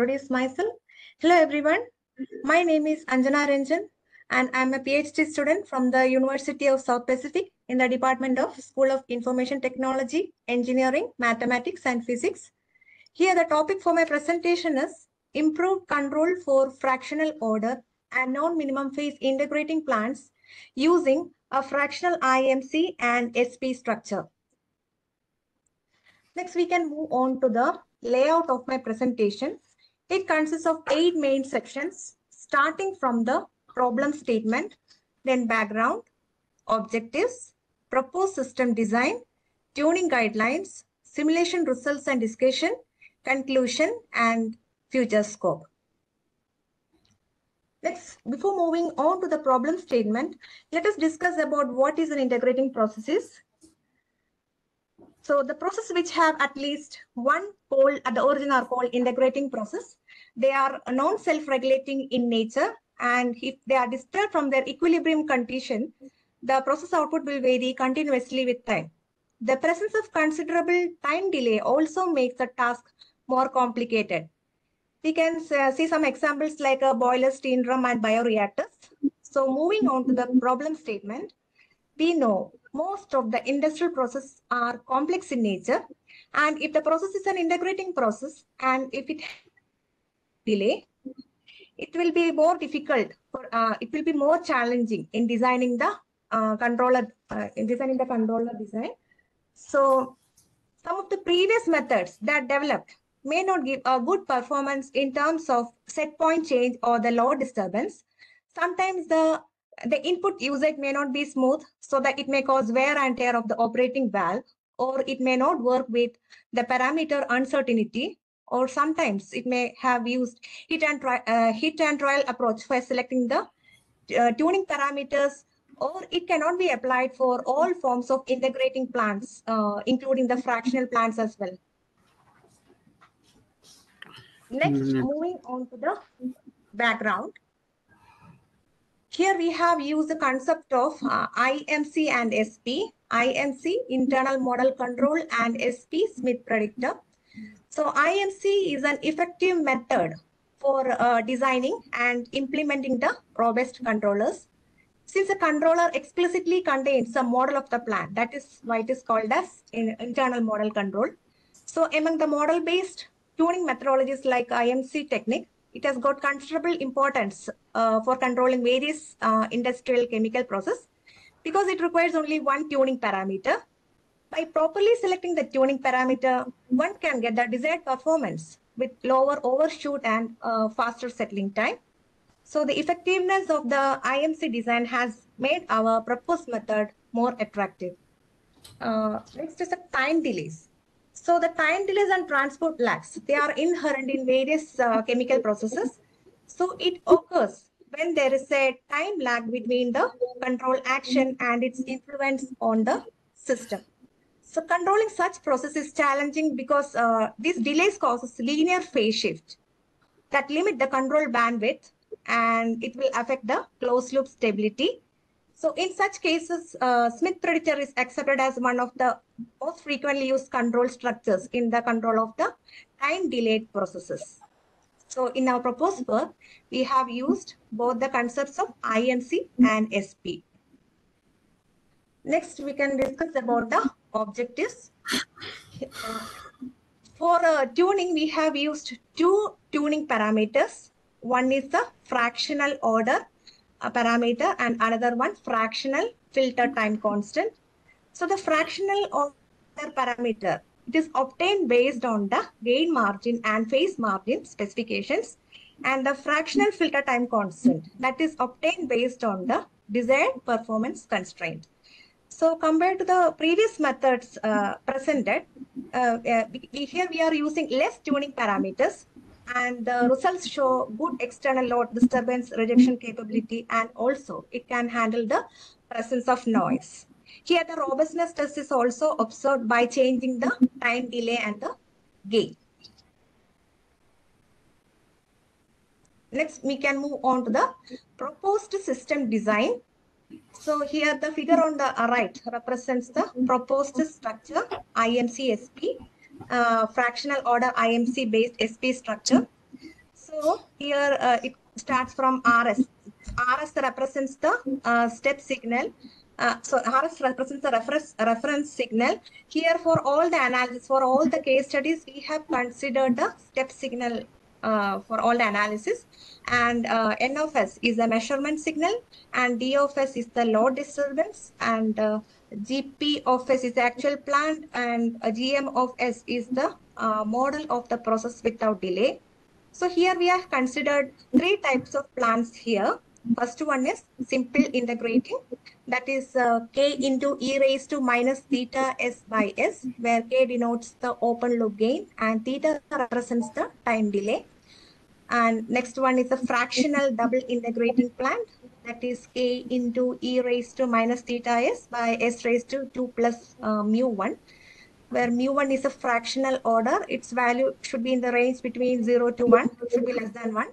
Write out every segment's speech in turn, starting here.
introduce myself. Hello, everyone. My name is Anjana Ranjan, and I'm a PhD student from the University of South Pacific in the Department of School of Information Technology, Engineering, Mathematics, and Physics. Here, the topic for my presentation is Improved Control for Fractional Order and Non-Minimum Phase Integrating Plants using a fractional IMC and SP structure. Next, we can move on to the layout of my presentation. It consists of eight main sections, starting from the problem statement, then background, objectives, proposed system design, tuning guidelines, simulation results and discussion, conclusion, and future scope. Next, before moving on to the problem statement, let us discuss about what is an integrating processes. So the process which have at least one pole at the origin are called integrating process. They are non-self-regulating in nature and if they are disturbed from their equilibrium condition, the process output will vary continuously with time. The presence of considerable time delay also makes the task more complicated. We can uh, see some examples like a boiler, steam drum, and bioreactors. So moving on to the problem statement, we know most of the industrial processes are complex in nature. And if the process is an integrating process and if it delay, it will be more difficult for, uh, it will be more challenging in designing the uh, controller, in designing the controller design. So some of the previous methods that developed may not give a good performance in terms of set point change or the load disturbance. Sometimes the the input usage may not be smooth so that it may cause wear and tear of the operating valve or it may not work with the parameter uncertainty or sometimes it may have used hit and, try, uh, hit and trial approach for selecting the uh, tuning parameters or it cannot be applied for all forms of integrating plants, uh, including the fractional plants as well. Next, mm -hmm. moving on to the background. Here we have used the concept of uh, IMC and SP. IMC, internal model control, and SP, Smith predictor. So IMC is an effective method for uh, designing and implementing the robust controllers. Since the controller explicitly contains a model of the plant, that is why it is called as in internal model control. So among the model-based tuning methodologies like IMC technique, it has got considerable importance uh, for controlling various uh, industrial chemical process because it requires only one tuning parameter. By properly selecting the tuning parameter, one can get the desired performance with lower overshoot and uh, faster settling time. So the effectiveness of the IMC design has made our proposed method more attractive. Uh, next is the time delays. So the time delays and transport lags, they are inherent in various uh, chemical processes. So it occurs when there is a time lag between the control action and its influence on the system. So controlling such process is challenging because uh, these delays causes linear phase shift that limit the control bandwidth and it will affect the closed loop stability so in such cases, uh, Smith predictor is accepted as one of the most frequently used control structures in the control of the time delayed processes. So in our proposed work, we have used both the concepts of IMC and SP. Next, we can discuss about the objectives. For uh, tuning, we have used two tuning parameters. One is the fractional order parameter and another one fractional filter time constant. So the fractional order parameter, it is obtained based on the gain margin and phase margin specifications and the fractional filter time constant that is obtained based on the desired performance constraint. So compared to the previous methods uh, presented, uh, uh, here we are using less tuning parameters and the results show good external load disturbance rejection capability and also it can handle the presence of noise. Here the robustness test is also observed by changing the time delay and the gain. Next, we can move on to the proposed system design. So here the figure on the right represents the proposed structure IMCSP uh, fractional order IMC based SP structure. So here uh, it starts from RS. RS represents the uh, step signal. Uh, so RS represents the reference, reference signal. Here for all the analysis, for all the case studies, we have considered the step signal uh, for all the analysis. And uh, N of S is the measurement signal and D of S is the load disturbance and uh, GP of S is the actual plant and uh, GM of S is the uh, model of the process without delay. So here we have considered three types of plants here. First one is simple integrating that is uh, k into e raised to minus theta s by s where k denotes the open loop gain and theta represents the time delay. And next one is a fractional double integrating plant that is k into e raised to minus theta s by s raised to 2 plus uh, mu 1 where mu1 is a fractional order, its value should be in the range between 0 to 1, should be less than 1.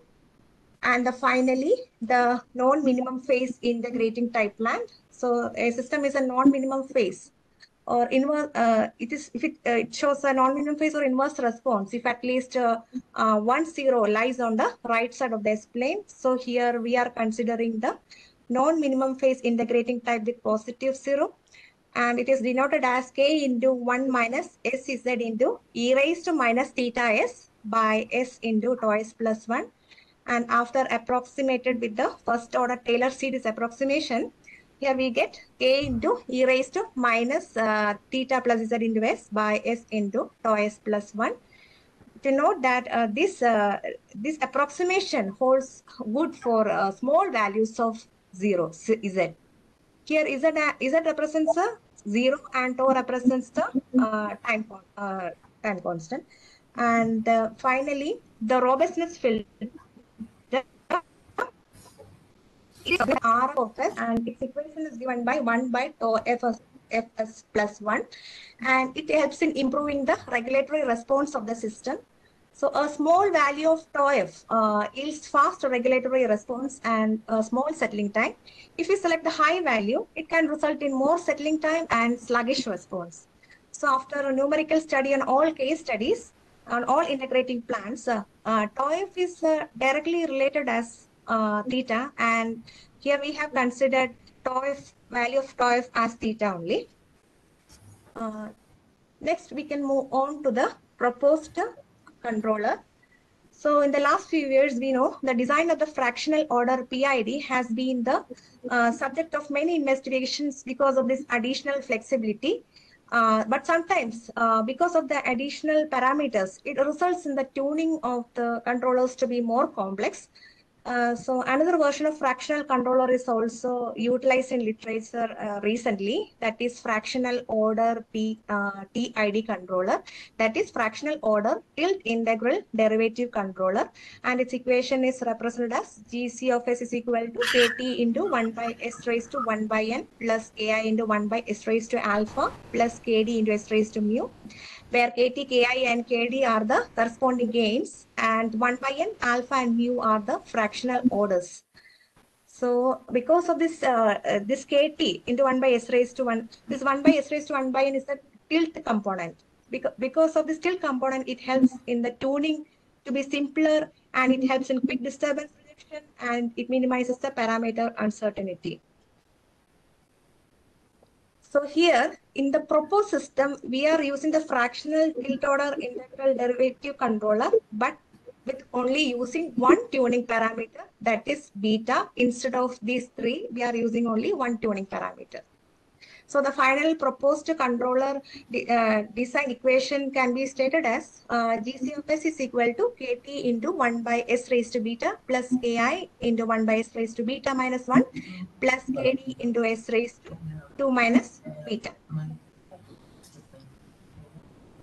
And the, finally, the non-minimum phase integrating type plant. So a system is a non-minimum phase or inverse, uh, it is if it, uh, it shows a non-minimum phase or inverse response if at least uh, uh, one zero lies on the right side of the S-plane. So here we are considering the non-minimum phase integrating type with positive zero and it is denoted as k into 1 minus sz into e raised to minus theta s by s into s plus 1. And after approximated with the first order Taylor series approximation, here we get k into e raised to minus uh, theta plus z into s by s into tau s plus 1. To note that uh, this, uh, this approximation holds good for uh, small values of 0, z. Here z, z represents a 0 and tau represents the uh, time, uh, time constant. And uh, finally, the robustness filter is R of S and its equation is given by 1 by tau Fs, Fs plus 1 and it helps in improving the regulatory response of the system. So a small value of tau f uh, yields fast regulatory response and a small settling time. If you select the high value, it can result in more settling time and sluggish response. So after a numerical study on all case studies, on all integrating plants, uh, uh, tau f is uh, directly related as uh, theta and here we have considered tau f, value of tau f as theta only. Uh, next, we can move on to the proposed controller. So in the last few years, we know the design of the fractional order PID has been the uh, subject of many investigations because of this additional flexibility. Uh, but sometimes, uh, because of the additional parameters, it results in the tuning of the controllers to be more complex. Uh, so another version of fractional controller is also utilized in literature uh, recently. That is fractional order P uh, TID controller. That is fractional order tilt integral derivative controller, and its equation is represented as GC of S is equal to KT into 1 by S raised to 1 by N plus KI into 1 by S raised to alpha plus KD into S raised to mu where KT, Ki and KD are the corresponding gains and 1 by n, alpha and mu are the fractional orders. So because of this, uh, uh, this KT into 1 by s raised to 1, this 1 by s raised to 1 by n is the tilt component. Because, because of this tilt component, it helps in the tuning to be simpler and it helps in quick disturbance reduction and it minimizes the parameter uncertainty. So here in the proposed system, we are using the fractional tilt order integral derivative controller, but with only using one tuning parameter that is beta. Instead of these three, we are using only one tuning parameter. So the final proposed controller uh, design equation can be stated as uh, GC of is equal to KT into 1 by S raised to beta plus KI into 1 by S raised to beta minus 1 plus KD into S raised to 2 minus beta.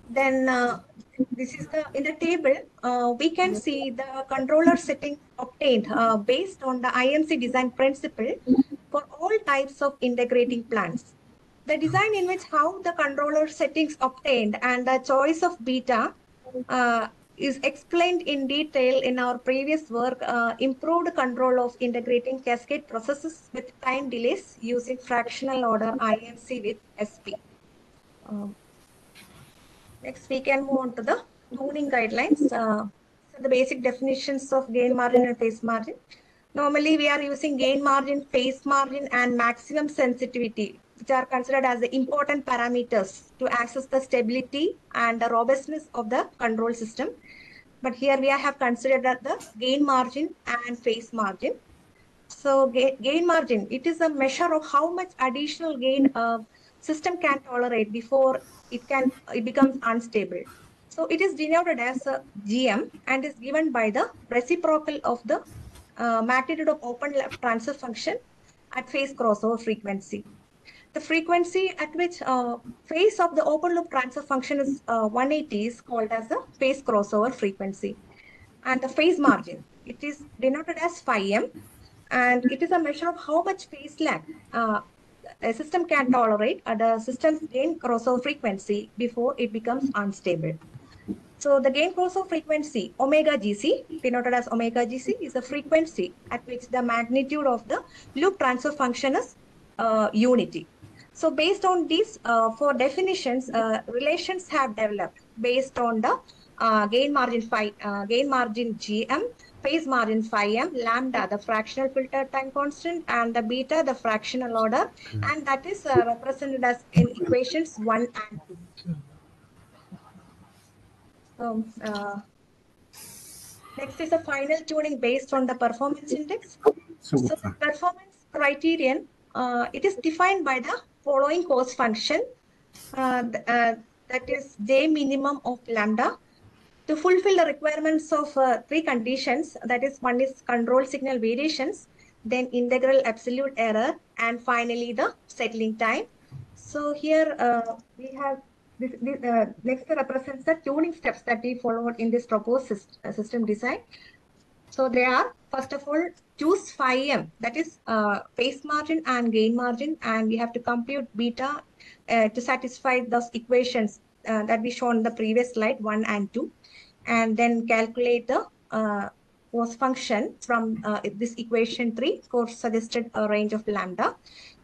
Then uh, this is the in the table uh, we can see the controller setting obtained uh, based on the IMC design principle for all types of integrating plants. The design in which how the controller settings obtained and the choice of beta uh, is explained in detail in our previous work, uh, improved control of integrating cascade processes with time delays using fractional order IMC with SP. Um, Next, we can move on to the tuning guidelines. Uh, so the basic definitions of gain margin and phase margin. Normally, we are using gain margin, phase margin, and maximum sensitivity, which are considered as the important parameters to access the stability and the robustness of the control system. But here we have considered the gain margin and phase margin. So gain, margin, it is a measure of how much additional gain a system can tolerate before it can it becomes unstable. So it is denoted as a GM and is given by the reciprocal of the uh, magnitude of open transfer function at phase crossover frequency. The frequency at which uh, phase of the open loop transfer function is uh, 180 is called as the phase crossover frequency. And the phase margin, it is denoted as phi m and it is a measure of how much phase lag uh, a system can tolerate at a system's gain crossover frequency before it becomes unstable. So the gain crossover frequency, omega GC, denoted as omega GC, is the frequency at which the magnitude of the loop transfer function is uh, unity. So based on these uh, four definitions, uh, relations have developed based on the uh, gain margin phi, uh, gain margin GM, phase margin phi m, lambda, the fractional filter time constant, and the beta, the fractional order, and that is uh, represented as in equations one and two. So, uh, next is a final tuning based on the performance index. So, the performance criterion, uh, it is defined by the following cost function, uh, uh, that is J minimum of lambda. To fulfill the requirements of uh, three conditions, that is one is control signal variations, then integral absolute error, and finally the settling time. So here uh, we have this, this next represents the tuning steps that we followed in this proposed syst- system design. So they are, first of all, choose phi m, that is uh, phase margin and gain margin, and we have to compute beta uh, to satisfy those equations uh, that we shown in the previous slide, 1 and 2, and then calculate the uh, cost function from uh, this equation 3, course suggested a range of lambda.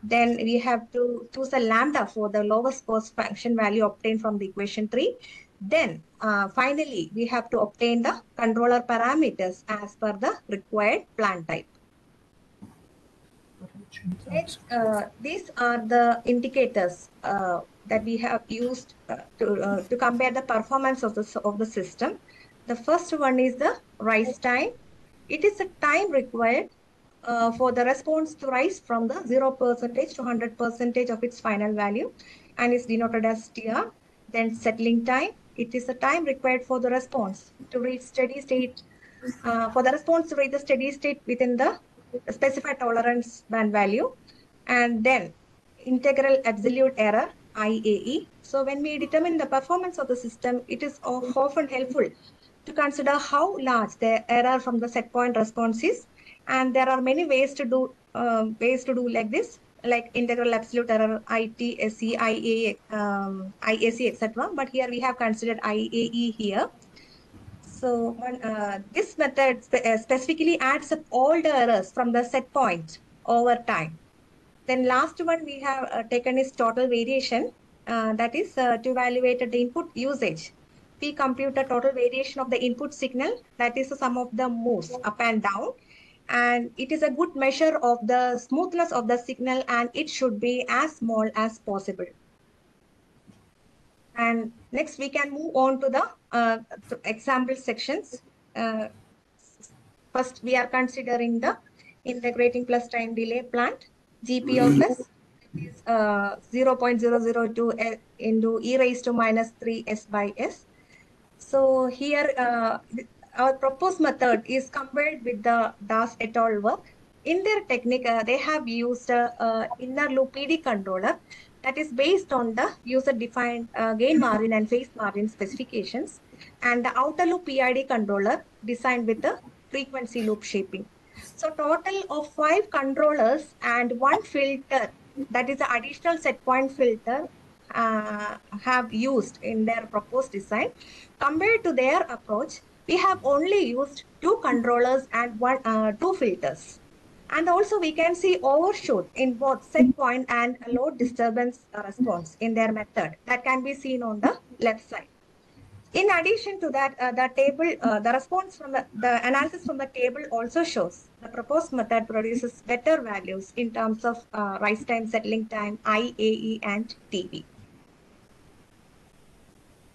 Then we have to choose a lambda for the lowest cost function value obtained from the equation 3. Then uh, finally, we have to obtain the controller parameters as per the required plan type. Next, uh, these are the indicators uh, that we have used uh, to, uh, to compare the performance of the, of the system. The first one is the rise time. It is the time required uh, for the response to rise from the 0 percentage to 100 percentage of its final value and is denoted as TR. Then settling time. It is the time required for the response to reach steady state, uh, for the response to reach the steady state within the specified tolerance band value. And then integral absolute error, IAE. So when we determine the performance of the system, it is often helpful to consider how large the error from the set point response is. And there are many ways to do um, ways to do like this, like integral absolute error, IT, IA, um, IAC, etc. But here we have considered IAE here. So uh, this method spe- uh, specifically adds up all the errors from the set point over time. Then last one we have uh, taken is total variation. Uh, that is uh, to evaluate the input usage. We compute the total variation of the input signal. That is the sum of the moves up and down. And it is a good measure of the smoothness of the signal and it should be as small as possible. And next we can move on to the uh, to example sections. Uh, first, we are considering the integrating plus time delay plant, GP of S is uh, 0.002 e- into e raised to minus 3 s by s. So here, uh, our proposed method is compared with the Das et al. work. In their technique, uh, they have used a, a inner loop PD controller that is based on the user-defined uh, gain margin and phase margin specifications, and the outer loop PID controller designed with the frequency loop shaping. So total of five controllers and one filter, that is the additional set point filter, uh, have used in their proposed design. Compared to their approach, we have only used two controllers and one uh, two filters. And also we can see overshoot in both set point and load disturbance uh, response in their method. That can be seen on the left side. In addition to that, uh, the table, uh, the response from the, the analysis from the table also shows the proposed method produces better values in terms of uh, rise time, settling time, IAE, and TV.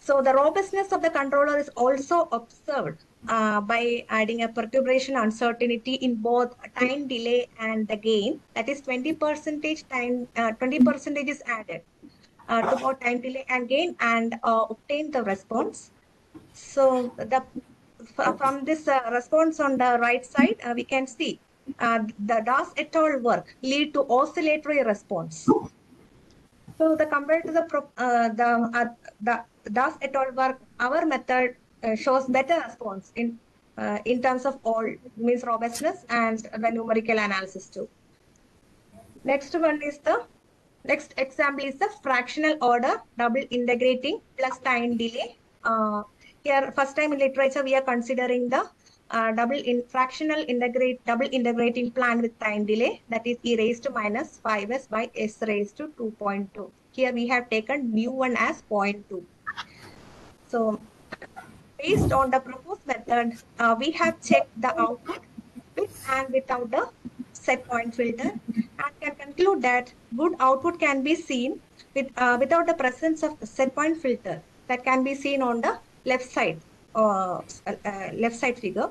So the robustness of the controller is also observed uh, by adding a perturbation uncertainty in both time delay and the gain. That is 20 percentage time, 20 percentage is added uh, to both time delay and gain and uh, obtain the response. So the from this uh, response on the right side, uh, we can see uh, the Das et al. work lead to oscillatory response. So the compared to the uh, the uh, the Das et al. work, our method uh, shows better response in uh, in terms of all means robustness and the numerical analysis too. Next one is the next example is the fractional order double integrating plus time delay. Uh, here first time in literature we are considering the uh, double in fractional integrate double integrating plan with time delay that is e raised to minus 5s by s raised to 2.2 here we have taken mu1 as 0.2 so based on the proposed method uh, we have checked the output with and without the set point filter and can conclude that good output can be seen with uh, without the presence of the set point filter that can be seen on the left side uh, uh, left side figure.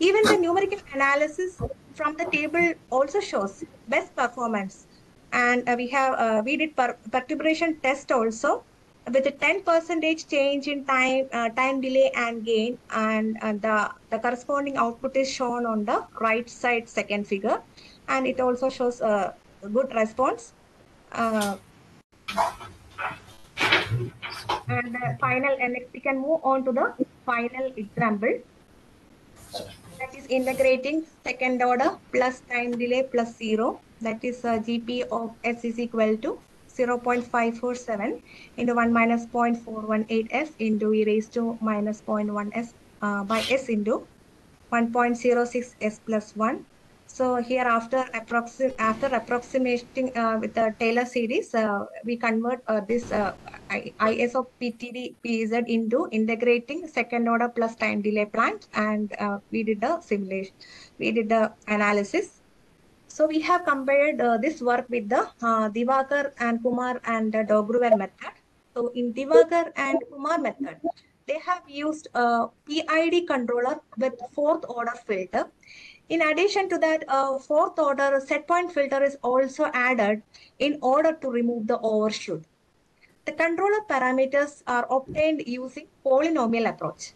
Even the numerical analysis from the table also shows best performance. And uh, we have uh, we did per perturbation test also with a 10 percentage change in time uh, time delay and gain and uh, the the corresponding output is shown on the right side second figure and it also shows a good response uh, and uh, final and we can move on to the final example. That is integrating second order plus time delay plus zero. That is uh, gp of s is equal to 0.547 into 1 minus 0.418 s into e raised to minus 0.1 s uh, by s into 1.06 s plus 1 so here after after approximating uh, with the Taylor series, uh, we convert uh, this uh, IS of PTD PZ into integrating second order plus time delay plant and uh, we did the simulation, we did the analysis. So we have compared uh, this work with the uh, Divakar and Kumar and uh, Dogruer method. So in Divakar and Kumar method, they have used a PID controller with fourth order filter in addition to that, a fourth order set point filter is also added in order to remove the overshoot. The controller parameters are obtained using polynomial approach.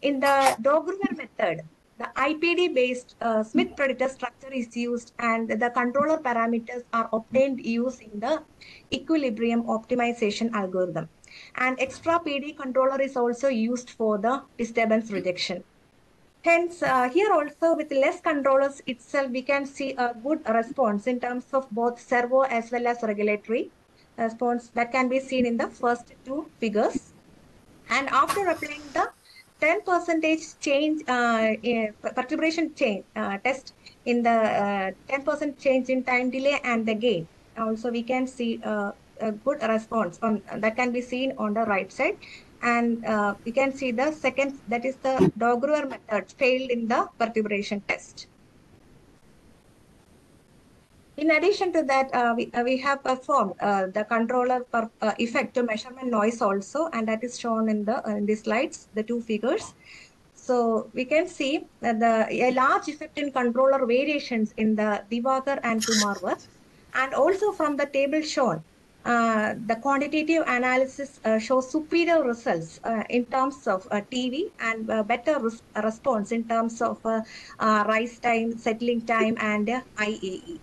In the Dogruer method, the IPD based uh, Smith predictor structure is used and the controller parameters are obtained using the equilibrium optimization algorithm. And extra PD controller is also used for the disturbance rejection. Hence, uh, here also with less controllers itself, we can see a good response in terms of both servo as well as regulatory response that can be seen in the first two figures. And after applying the 10 percentage change, uh, perturbation change uh, test in the 10% change in time delay and the gain. Also, we can see a good response on that can be seen on the right side and uh, you can see the second that is the Dogruer method failed in the perturbation test. In addition to that, uh, we, uh, we have performed uh, the controller per, uh, effect to measurement noise also, and that is shown in the in the slides, the two figures. So we can see that the a large effect in controller variations in the Divakar and Kumar work, and also from the table shown, uh, the quantitative analysis uh, shows superior results uh, in terms of TV and better res response in terms of rise time, settling time, and IAE.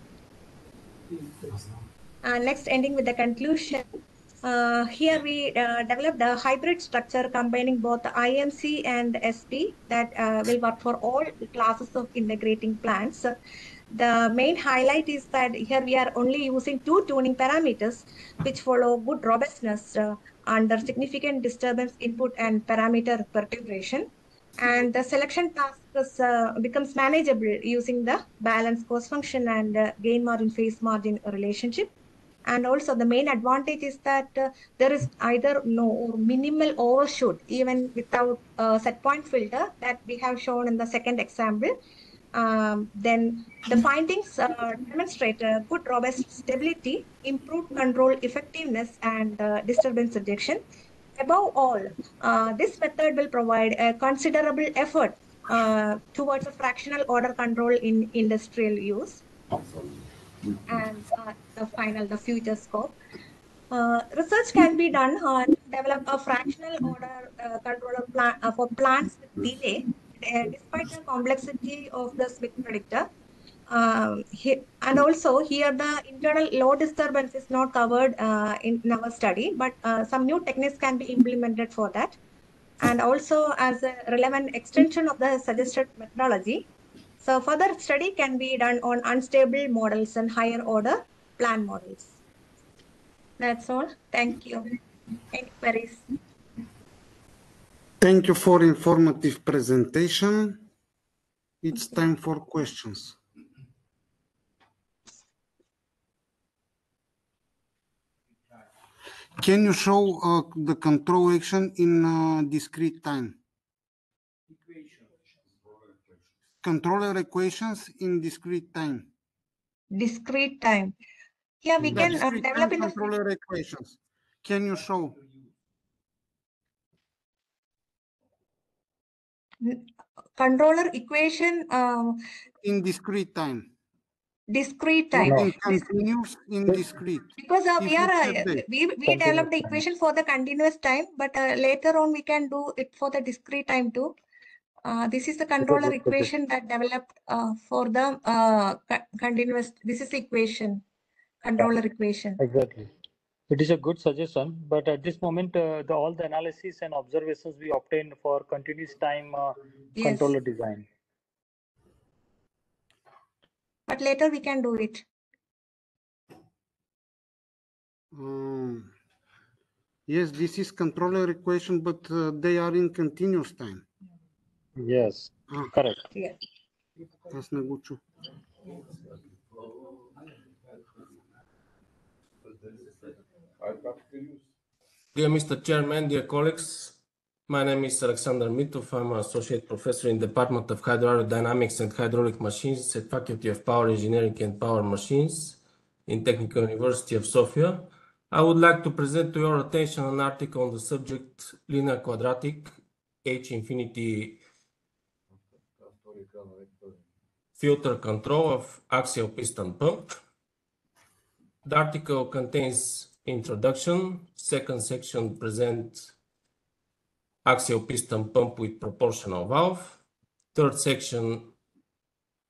next, ending with the conclusion. Uh, here we uh, developed a hybrid structure combining both the IMC and SP that uh, will work for all classes of integrating plants. The main highlight is that here we are only using two tuning parameters which follow good robustness uh, under significant disturbance input and parameter perturbation. And the selection task is, uh, becomes manageable using the balance cost function and uh, gain margin phase margin relationship. And also the main advantage is that uh, there is either no or minimal overshoot even without a set point filter that we have shown in the second example. Um, then the findings uh, demonstrate a good robust stability, improved control effectiveness and uh, disturbance reduction. Above all, uh, this method will provide a considerable effort uh, towards a fractional order control in industrial use. And uh, the final, the future scope. Uh, research can be done on develop a fractional order uh, controller plan uh, for plants with delay, uh, despite the complexity of the Smith predictor. Um, he, and also here the internal load disturbance is not covered uh, in, in our study, but uh, some new techniques can be implemented for that. And also as a relevant extension of the suggested methodology, so further study can be done on unstable models and higher order plan models. That's all. Thank you. Any queries? Thank you for informative presentation. It's time for questions. Can you show uh, the control action in uh, discrete time? Controller equations in discrete time. Discrete time. Yeah, we The can uh, develop in the Controller equations. Can you show? Controller equation um, In discrete time. discrete time. In Dis- continuous, in discrete. Because uh, we are, uh, we, we Continuous developed the time. equation for the continuous time, but uh, later on we can do it for the discrete time too. Uh, this is the controller okay. equation that developed uh, for the uh, continuous, this is the equation, controller equation. Exactly. It is a good suggestion, but at this moment, uh, the, all the analysis and observations we obtained for continuous time uh, Yes, controller design. but later we can do it. Um, Yes, this is controller equation, but uh, they are in continuous time. Yes, Ah, correct. Yeah. That's Dear Mr. Chairman, dear colleagues, my name is Alexander Mitov. I'm an associate professor in Department of Hydrodynamics and Hydraulic Machines at Faculty of Power Engineering and Power Machines in Technical University of Sofia. I would like to present to your attention an article on the subject linear quadratic H infinity filter control of axial piston pump. The article contains introduction. Second section presents axial piston pump with proportional valve. Third section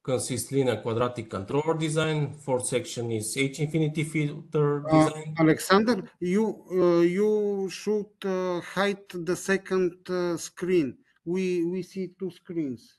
consists linear quadratic controller design. Fourth section is H infinity filter Uh, design. Alexander, you, uh, you should uh, hide the second uh, screen. We, we see two screens.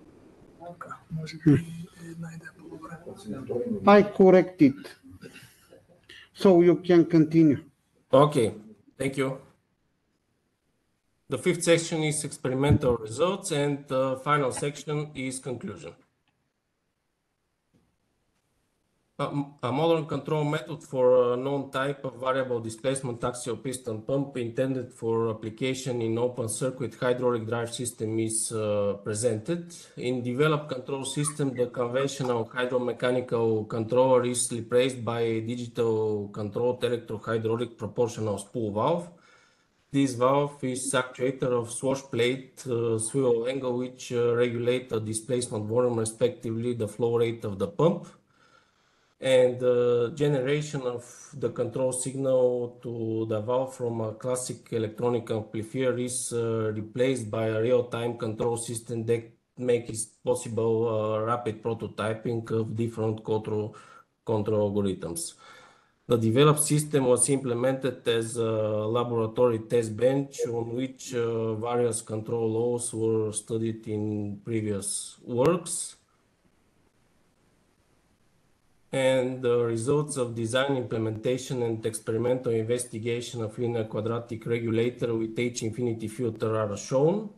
така, може би една идея по-добре. I correct it. So you can continue. Okay, thank you. The fifth section is experimental results and the final section is conclusion. A, modern control method for a known type of variable displacement axial piston pump intended for application in open circuit hydraulic drive system is uh, presented. In developed control system, the conventional hydromechanical controller is replaced by a digital controlled electrohydraulic proportional spool valve. This valve is actuator of swash plate, uh, swivel angle, which uh, regulate the displacement volume, respectively the flow rate of the pump and the generation of the control signal to the valve from a classic electronic amplifier is uh, replaced by a real-time control system that makes possible uh, rapid prototyping of different control, control algorithms. The developed system was implemented as a laboratory test bench on which uh, various control laws were studied in previous works. And the results of design implementation and experimental investigation of linear quadratic regulator with H infinity filter are shown.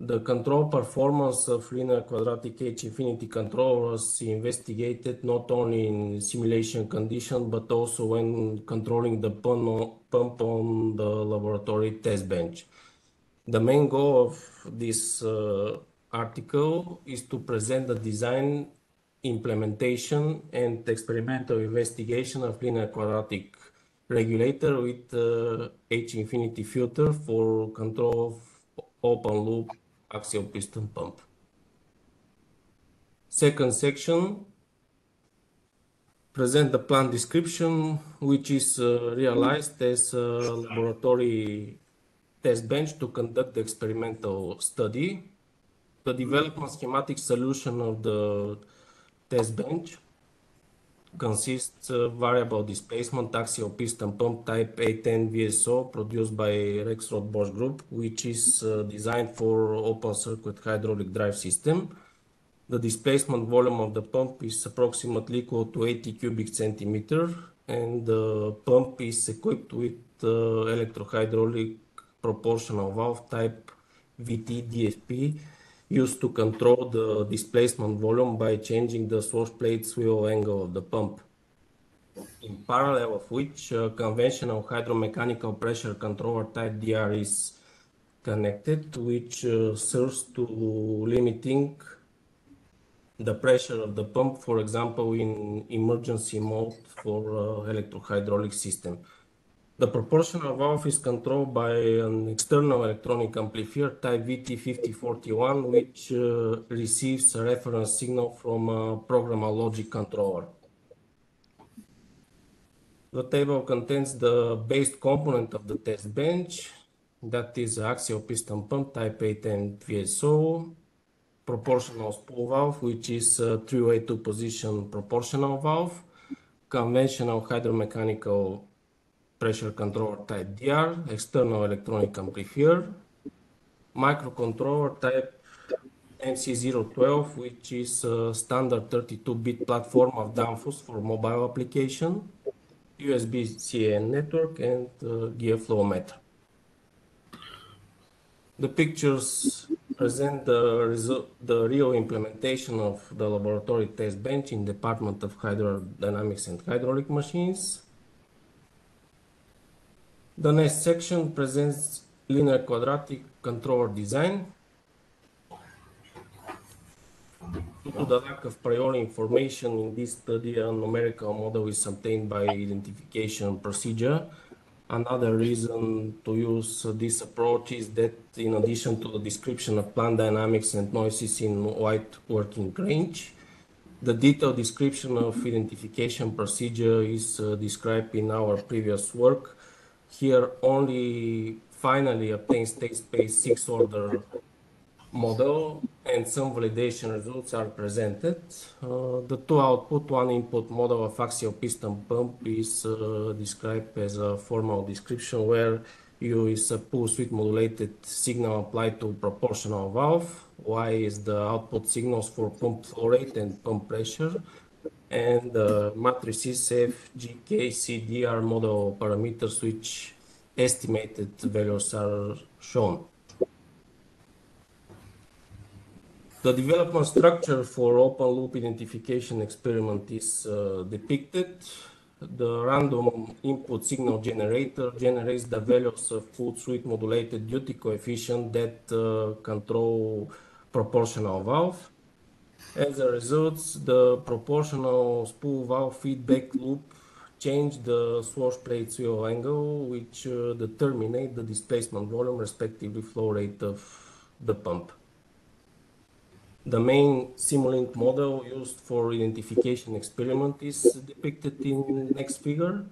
The control performance of linear quadratic H infinity control was investigated not only in simulation condition, but also when controlling the pump on the laboratory test bench. The main goal of this uh, article is to present the design implementation and experimental investigation of linear quadratic regulator with uh, H infinity filter for control of open loop axial piston pump. Second section present the plan description, which is uh, realized as a laboratory test bench to conduct the experimental study. The development schematic solution of the test bench consists of variable displacement axial piston pump type A10 VSO produced by Rexroth Bosch Group, which is uh, designed for open circuit hydraulic drive system. The displacement volume of the pump is approximately equal to 80 cubic centimeter, and the pump is equipped with uh, electrohydraulic proportional valve type VT DSP used to control the displacement volume by changing the swash plate swivel angle of the pump. In parallel of which uh, conventional hydromechanical pressure controller type DR is connected, which uh, serves to limiting the pressure of the pump, for example, in emergency mode for uh, electrohydraulic system. The proportional valve is controlled by an external electronic amplifier type VT5041, which uh, receives a reference signal from a programmable logic controller. The table contains the base component of the test bench, that is axial piston pump type A10 VSO, proportional spool valve, which is a three-way two-position proportional valve, conventional hydromechanical pressure controller type DR, external electronic amplifier, microcontroller type MC012, which is a standard 32-bit platform of Danfoss for mobile application, USB CAN network, and uh, gear flow meter. The pictures present the, the real implementation of the laboratory test bench in Department of Hydrodynamics and Hydraulic Machines. The next section presents linear quadratic controller design. Due to the lack of priori information in this study, a numerical model is obtained by identification procedure. Another reason to use this approach is that in addition to the description of plant dynamics and noises in wide working range, the detailed description of identification procedure is uh, described in our previous work here only finally obtained state space six order model and some validation results are presented. Uh, the two output, one input model of axial piston pump is uh, described as a formal description where U is a pulse width modulated signal applied to proportional valve. Y is the output signals for pump flow rate and pump pressure. And the matrices F, G, K, C, D are model parameters which estimated values are shown. The development structure for open loop identification experiment is uh, depicted. The random input signal generator generates the values of pulse width modulated duty coefficient that uh, control proportional valve. As a result, the proportional spool valve feedback loop change the swash plate swivel angle, which uh, the displacement volume, respectively flow rate of the pump. The main Simulink model used for identification experiment is depicted in next figure.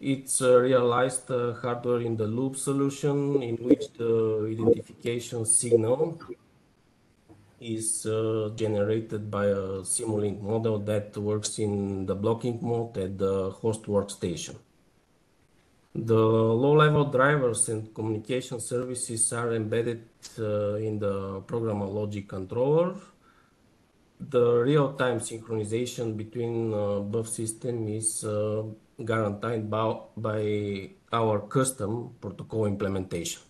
It's a realized uh, hardware in the loop solution in which the identification signal is uh, generated by a Simulink model that works in the blocking mode at the host workstation. The low-level drivers and communication services are embedded uh, in the programmer logic controller. The real-time synchronization between uh, both systems is uh, guaranteed by, by our custom protocol implementation.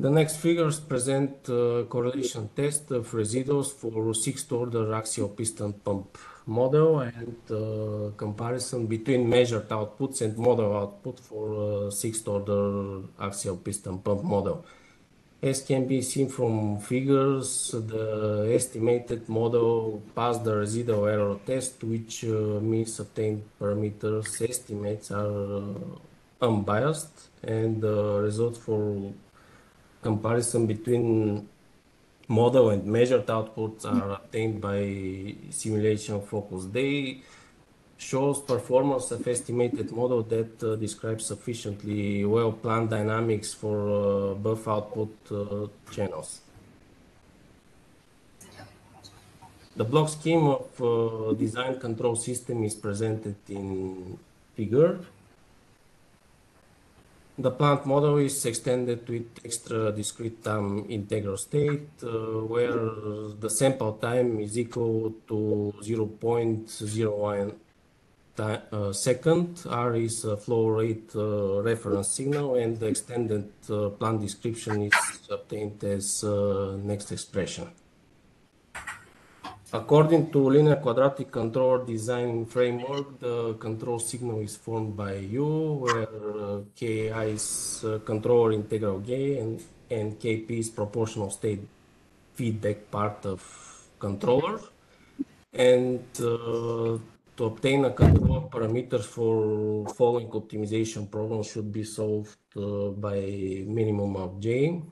The next figures present uh, correlation test of residuals for sixth order axial piston pump model and uh, comparison between measured outputs and model output for uh, sixth order axial piston pump model. As can be seen from figures, the estimated model passed the residual error test, which uh, means obtained parameters estimates are uh, unbiased and the result for comparison between model and measured outputs are obtained by simulation focus. They shows performance of estimated model that uh, describes sufficiently well planned dynamics for uh, both output uh, channels. The block scheme of uh, design control system is presented in figure. The plant model is extended with extra discrete time integral state, uh, where the sample time is equal to 0.01 uh, second. R is a flow rate uh, reference signal, and the extended uh, plant description is obtained as uh, next expression. According to linear quadratic controller design framework, the control signal is formed by U, where uh, Ki is uh, controller integral gain and, and Kp is proportional state feedback part of controller. And uh, to obtain a control parameters for following optimization problem should be solved uh, by minimum of J.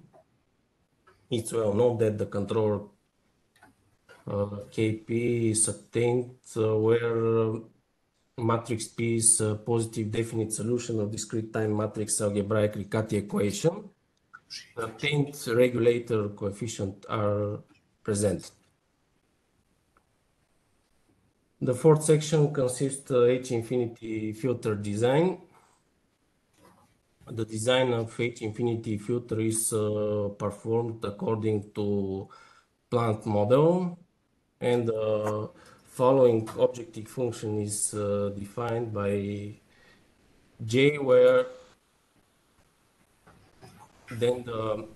It's well known that the controller Kp is obtained where matrix P is a positive definite solution of discrete time matrix algebraic Riccati equation. The obtained regulator coefficient are present. The fourth section consists of H infinity filter design. The design of H infinity filter is uh, performed according to plant model and the following objective function is uh, defined by J where then the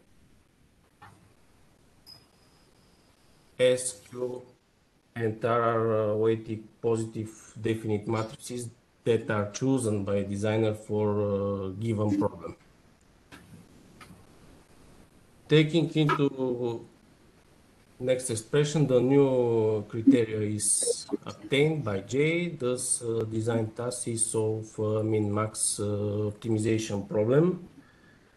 S, Q, and R are uh, weighted positive definite matrices that are chosen by designer for a given problem. Taking into next expression, the new criteria is obtained by J. Thus, uh, design task is solve uh, min-max uh, optimization problem.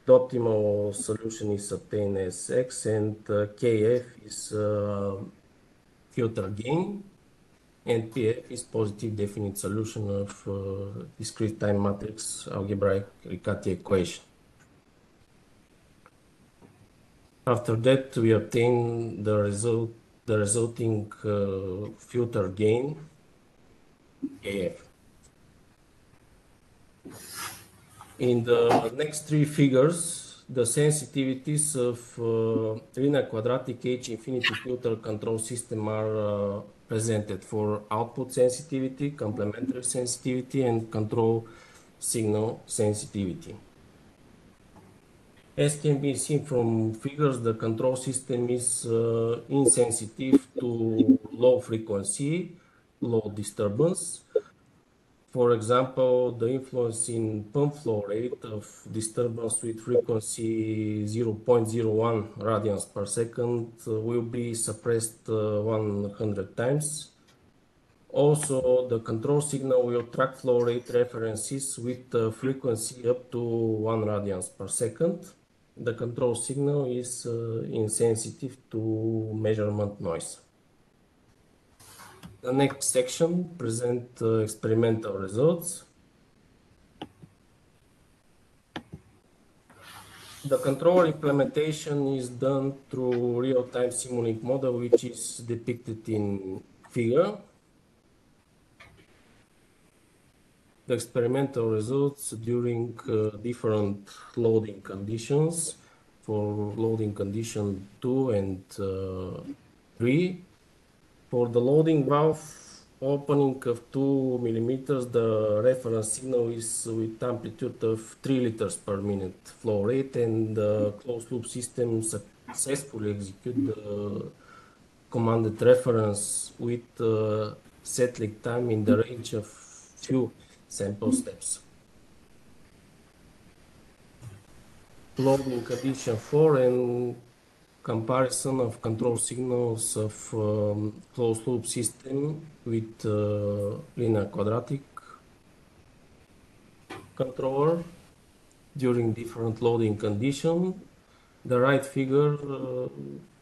The optimal solution is obtained as X and uh, KF is uh, filter gain and PF is positive definite solution of uh, discrete time matrix algebraic Riccati equation. After that, we obtain the result, the resulting uh, filter gain, AF. In the next three figures, the sensitivities of uh, linear quadratic H infinity filter control system are uh, presented for output sensitivity, complementary sensitivity, and control signal sensitivity. As can be seen from figures, the control system is uh, insensitive to low frequency, low disturbance. For example, the influence in pump flow rate of disturbance with frequency 0.01 radians per second uh, will be suppressed uh, 100 times. Also, the control signal will track flow rate references with uh, frequency up to 1 radians per second the control signal is uh, insensitive to measurement noise. The next section present uh, experimental results. The controller implementation is done through real-time Simulink model, which is depicted in figure. The experimental results during uh, different loading conditions for loading condition 2 and uh, 3. For the loading valve opening of 2 millimeters, the reference signal is with amplitude of 3 liters per minute flow rate and the closed loop system successfully execute the commanded reference with uh, settling time in the range of few sample steps. Loading condition 4 and comparison of control signals of um, closed loop system with uh, linear quadratic controller during different loading condition. The right figure uh,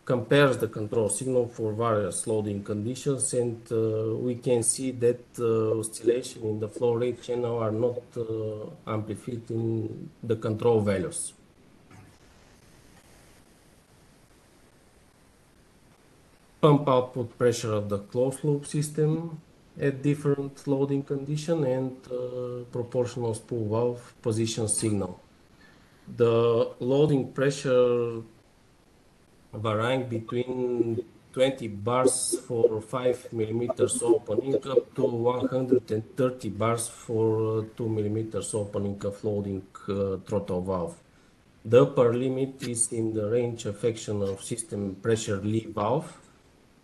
compares the control signal for various loading conditions and uh, we can see that uh, oscillation in the flow rate channel are not uh, amplified in the control values. Pump output pressure of the closed loop system at different loading condition and uh, proportional spool valve position signal. The loading pressure varying between 20 bars for 5 millimeters opening up to 130 bars for uh, 2 millimeters opening of loading uh, throttle valve. The upper limit is in the range of action of system pressure lead valve.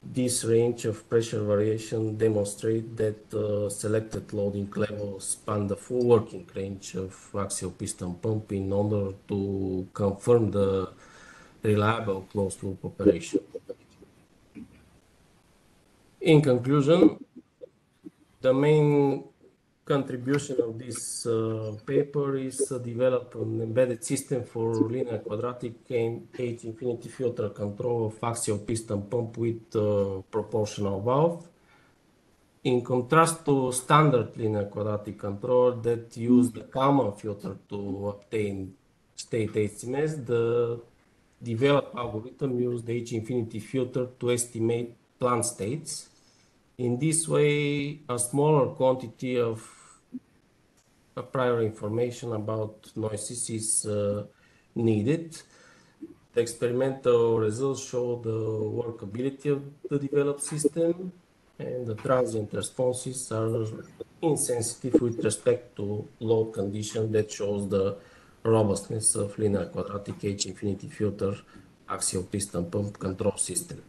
This range of pressure variation demonstrates that uh, selected loading levels span the full working range of axial piston pump in order to confirm the reliable closed loop operation. In conclusion, the main contribution of this uh, paper is uh, develop an embedded system for linear quadratic and H infinity filter control of axial piston pump with uh, proportional valve. In contrast to standard linear quadratic control that use the Kalman filter to obtain state estimates, the developed algorithm used the H infinity filter to estimate plant states. In this way, a smaller quantity of prior information about noises is uh, needed. The experimental results show the workability of the developed system and the transient responses are insensitive with respect to load condition that shows the robustness of linear quadratic H infinity filter axial piston pump control system.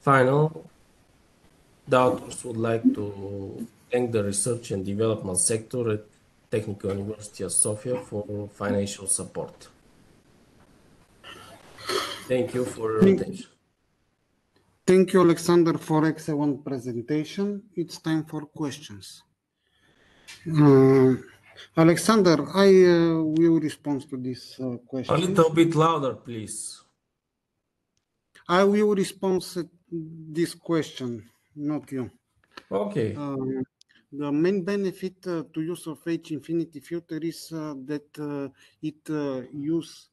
Final, the authors would like to thank the research and development sector at Technical University of Sofia for financial support. Thank you for your attention. Thank you, Alexander, for excellent presentation. It's time for questions. Uh, Alexander, I uh, will respond to this uh, question. A little bit louder, please. I will respond to this question, not you. Okay. Um, the main benefit uh, to use of H infinity filter is uh, that uh, it uh, use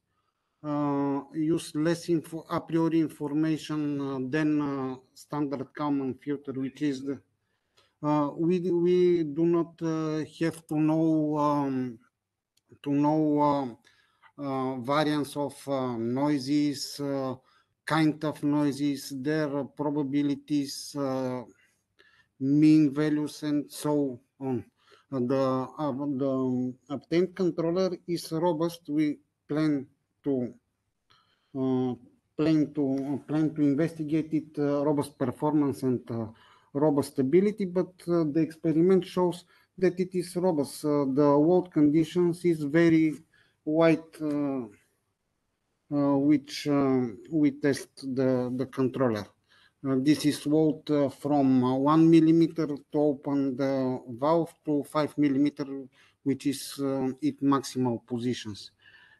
uh, use less info, a priori information uh, than uh, standard Kalman filter, which is the we we do not uh, have to know um, to know um, uh, variance of uh, noises, uh, kind of noises, their probabilities, uh, mean values, and so on. Uh, the uh, the obtained controller is robust. We plan to uh, plan to uh, plan to investigate it uh, robust performance and uh, robust stability, but uh, the experiment shows that it is robust. Uh, the load conditions is very wide, uh, which um, we test the, the controller. Uh, this is load uh, from uh, one millimeter to open the valve to five millimeter, which is uh, its maximal positions.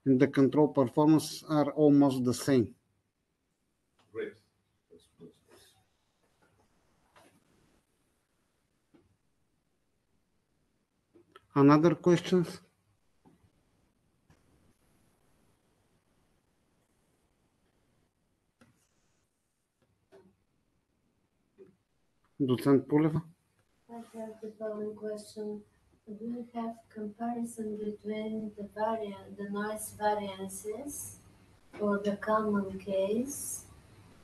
And the control performance are almost the same. Another questions? Docent Puleva? I have the following question. Do you have comparison between the variant, the noise variances for the Kalman case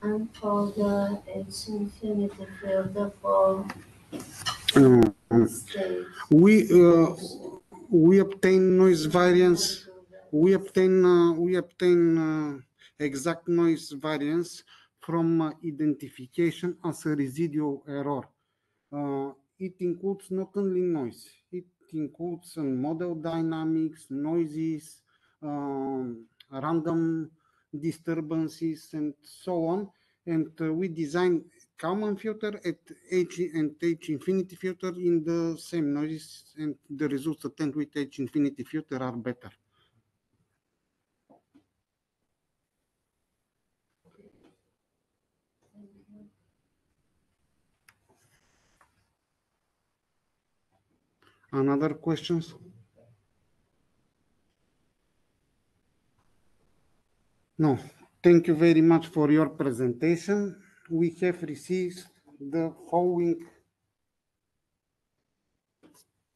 and for the H field for um, we uh, we obtain noise variance. We obtain uh, we obtain uh, exact noise variance from identification as a residual error. It includes not only noise, it includes model dynamics, noises, um, random disturbances, and so on. And uh, we design Kalman filter at H and H infinity filter in the same noise, and the results obtained with H infinity filter are better. Another questions? No, thank you very much for your presentation. We have received the following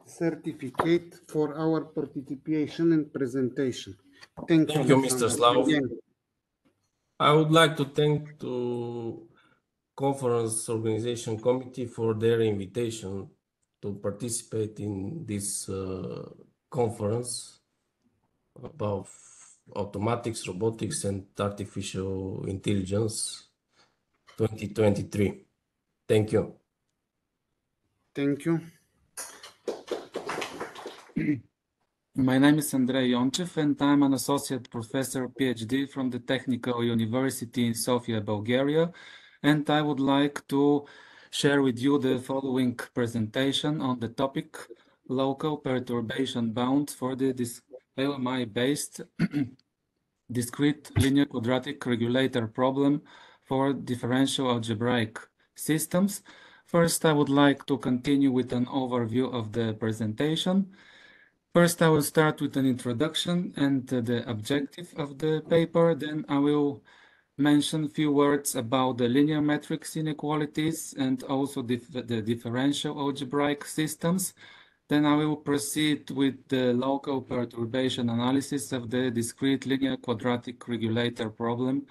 certificate for our participation and presentation. Thank you. Thank you, Mr. Slav. I would like to thank to conference organization committee for their invitation to participate in this uh, conference about automatics, robotics, and artificial intelligence 2023. Thank you. Thank you. My name is Andrey Yonchev, and I'm an associate professor, PhD from the Technical University in Sofia, Bulgaria. And I would like to share with you the following presentation on the topic local perturbation bounds for the dis- LMI-based discrete linear quadratic regulator problem for differential algebraic systems. First, I would like to continue with an overview of the presentation. First, I will start with an introduction and the objective of the paper. Then I will mention a few words about the linear matrix inequalities and also the differential algebraic systems. Then I will proceed with the local perturbation analysis of the discrete linear quadratic regulator problem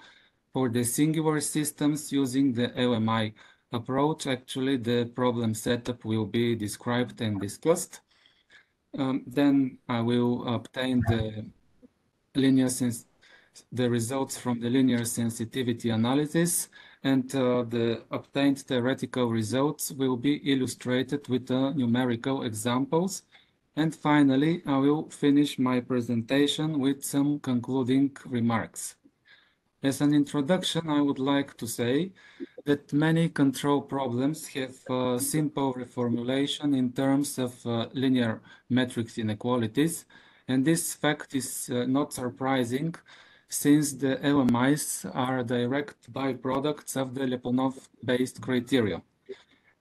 for the singular systems using the LMI approach. Actually, the problem setup will be described and discussed. Um, then I will obtain the linear sens the results from the linear sensitivity analysis and uh, the obtained theoretical results will be illustrated with uh, numerical examples. And finally, I will finish my presentation with some concluding remarks. As an introduction, I would like to say that many control problems have simple reformulation in terms of uh, linear matrix inequalities, and this fact is uh, not surprising since the LMIs are direct byproducts of the Lyapunov-based criteria.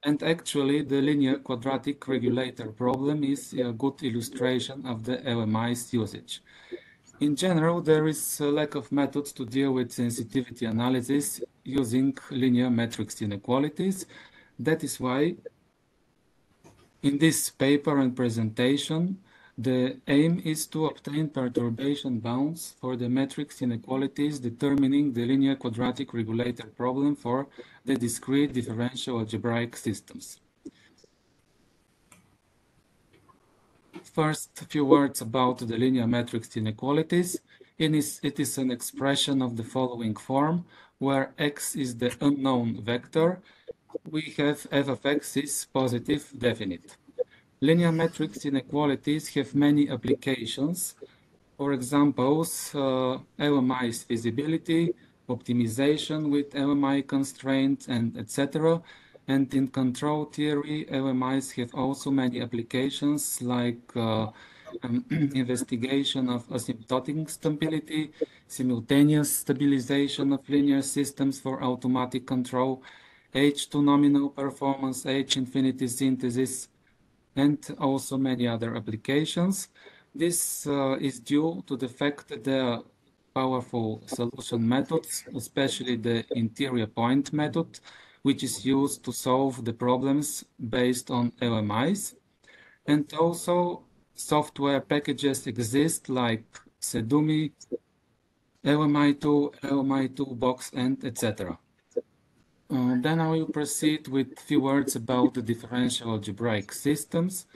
And actually, the linear quadratic regulator problem is a good illustration of the LMI's usage. In general, there is a lack of methods to deal with sensitivity analysis using linear matrix inequalities. That is why in this paper and presentation, the aim is to obtain perturbation bounds for the matrix inequalities determining the linear quadratic regulator problem for the discrete differential algebraic systems. First, a few words about the linear matrix inequalities. It is, it is an expression of the following form, where x is the unknown vector. We have f of x is positive definite. Linear matrix inequalities have many applications. For examples, uh, LMI's feasibility, optimization with LMI constraints, and etc. And in control theory, LMIs have also many applications like uh, um, investigation of asymptotic stability, simultaneous stabilization of linear systems for automatic control, H2 nominal performance, H infinity synthesis, and also many other applications. This uh, is due to the fact that there are powerful solution methods, especially the interior point method, which is used to solve the problems based on LMIs. And also software packages exist like SeDuMi, LMI2, LMI2 box, and etc. Uh, then I will proceed with few words about the differential algebraic systems.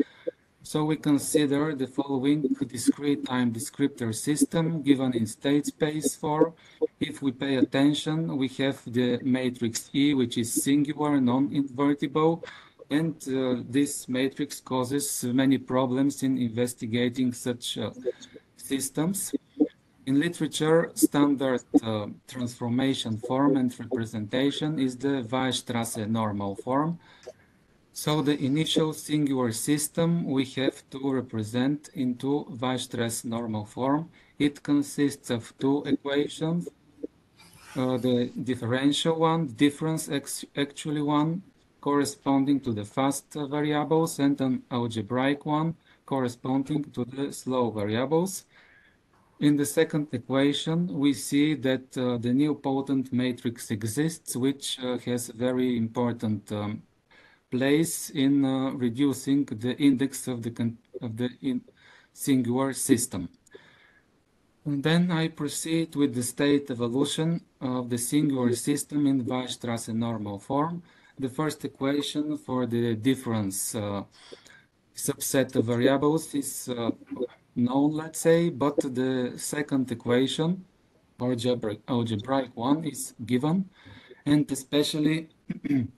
So we consider the following discrete time descriptor system given in state space for. If we pay attention, we have the matrix E, which is singular, non-invertible, and uh, this matrix causes many problems in investigating such uh, systems. In literature, standard uh, transformation form and representation is the Weierstrass normal form. So the initial singular system we have to represent into Weierstrass normal form. It consists of two equations, uh, the differential one, difference actually one, corresponding to the fast variables, and an algebraic one corresponding to the slow variables. In the second equation, we see that uh, the nilpotent matrix exists, which uh, has very important um, place in uh, reducing the index of the, of the singular system. And then I proceed with the state evolution of the singular system in Weierstrass normal form. The first equation for the difference uh, subset of variables is uh, known, let's say, but the second equation, algebraic, algebraic one, is given, and especially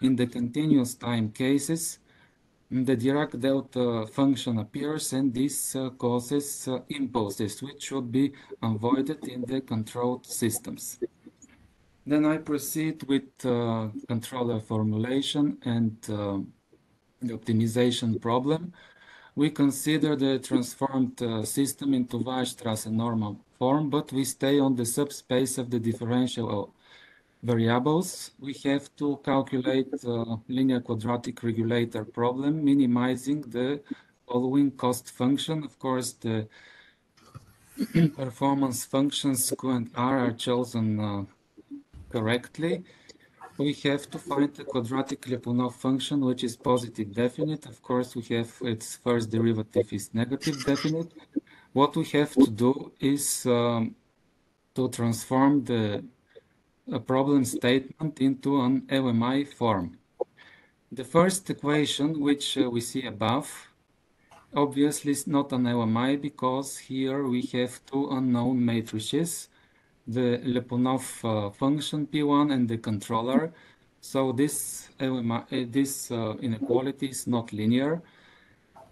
in the continuous time cases, the Dirac delta function appears and this uh, causes uh, impulses which should be avoided in the controlled systems. Then I proceed with uh, controller formulation and uh, the optimization problem we consider the transformed uh, system into Weierstrass normal form, but we stay on the subspace of the differential variables. We have to calculate uh, linear quadratic regulator problem, minimizing the following cost function. Of course, the performance functions Q and R are chosen uh, correctly we have to find the quadratic Lyapunov function, which is positive definite. Of course, we have its first derivative is negative definite. What we have to do is um, to transform the problem statement into an LMI form. The first equation, which uh, we see above, obviously is not an LMI because here we have two unknown matrices the Lyapunov uh, function P1 and the controller. So this, uh, this uh, inequality is not linear.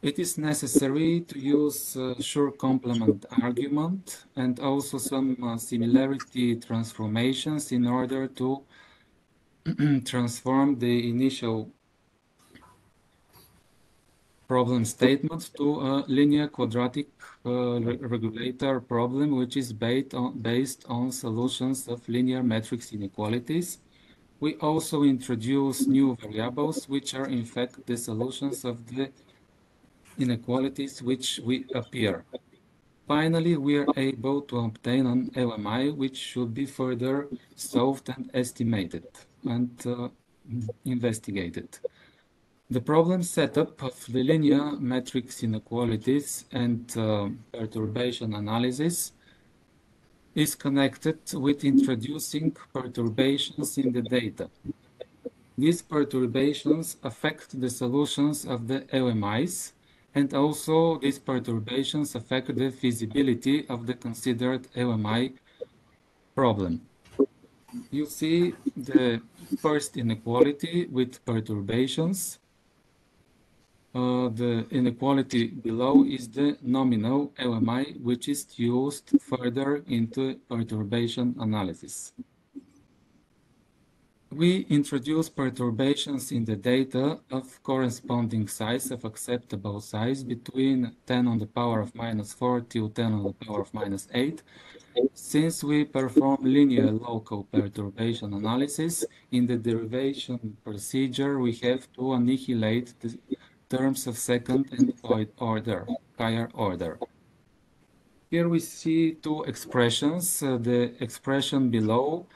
It is necessary to use uh, Schur complement argument and also some uh, similarity transformations in order to transform the initial problem statement to a linear quadratic uh, regulator problem, which is based on, based on solutions of linear matrix inequalities. We also introduce new variables, which are in fact the solutions of the inequalities which we appear. Finally, we are able to obtain an LMI, which should be further solved and estimated and uh, investigated. The problem setup of the linear matrix inequalities and uh, perturbation analysis is connected with introducing perturbations in the data. These perturbations affect the solutions of the LMIs, and also these perturbations affect the feasibility of the considered LMI problem. You see the first inequality with perturbations uh, the inequality below is the nominal LMI, which is used further into perturbation analysis. We introduce perturbations in the data of corresponding size of acceptable size between 10 on the power of minus 4 till 10 on the power of minus 8. Since we perform linear local perturbation analysis, in the derivation procedure, we have to annihilate the terms of second and third order, higher order. Here we see two expressions. Uh, the expression below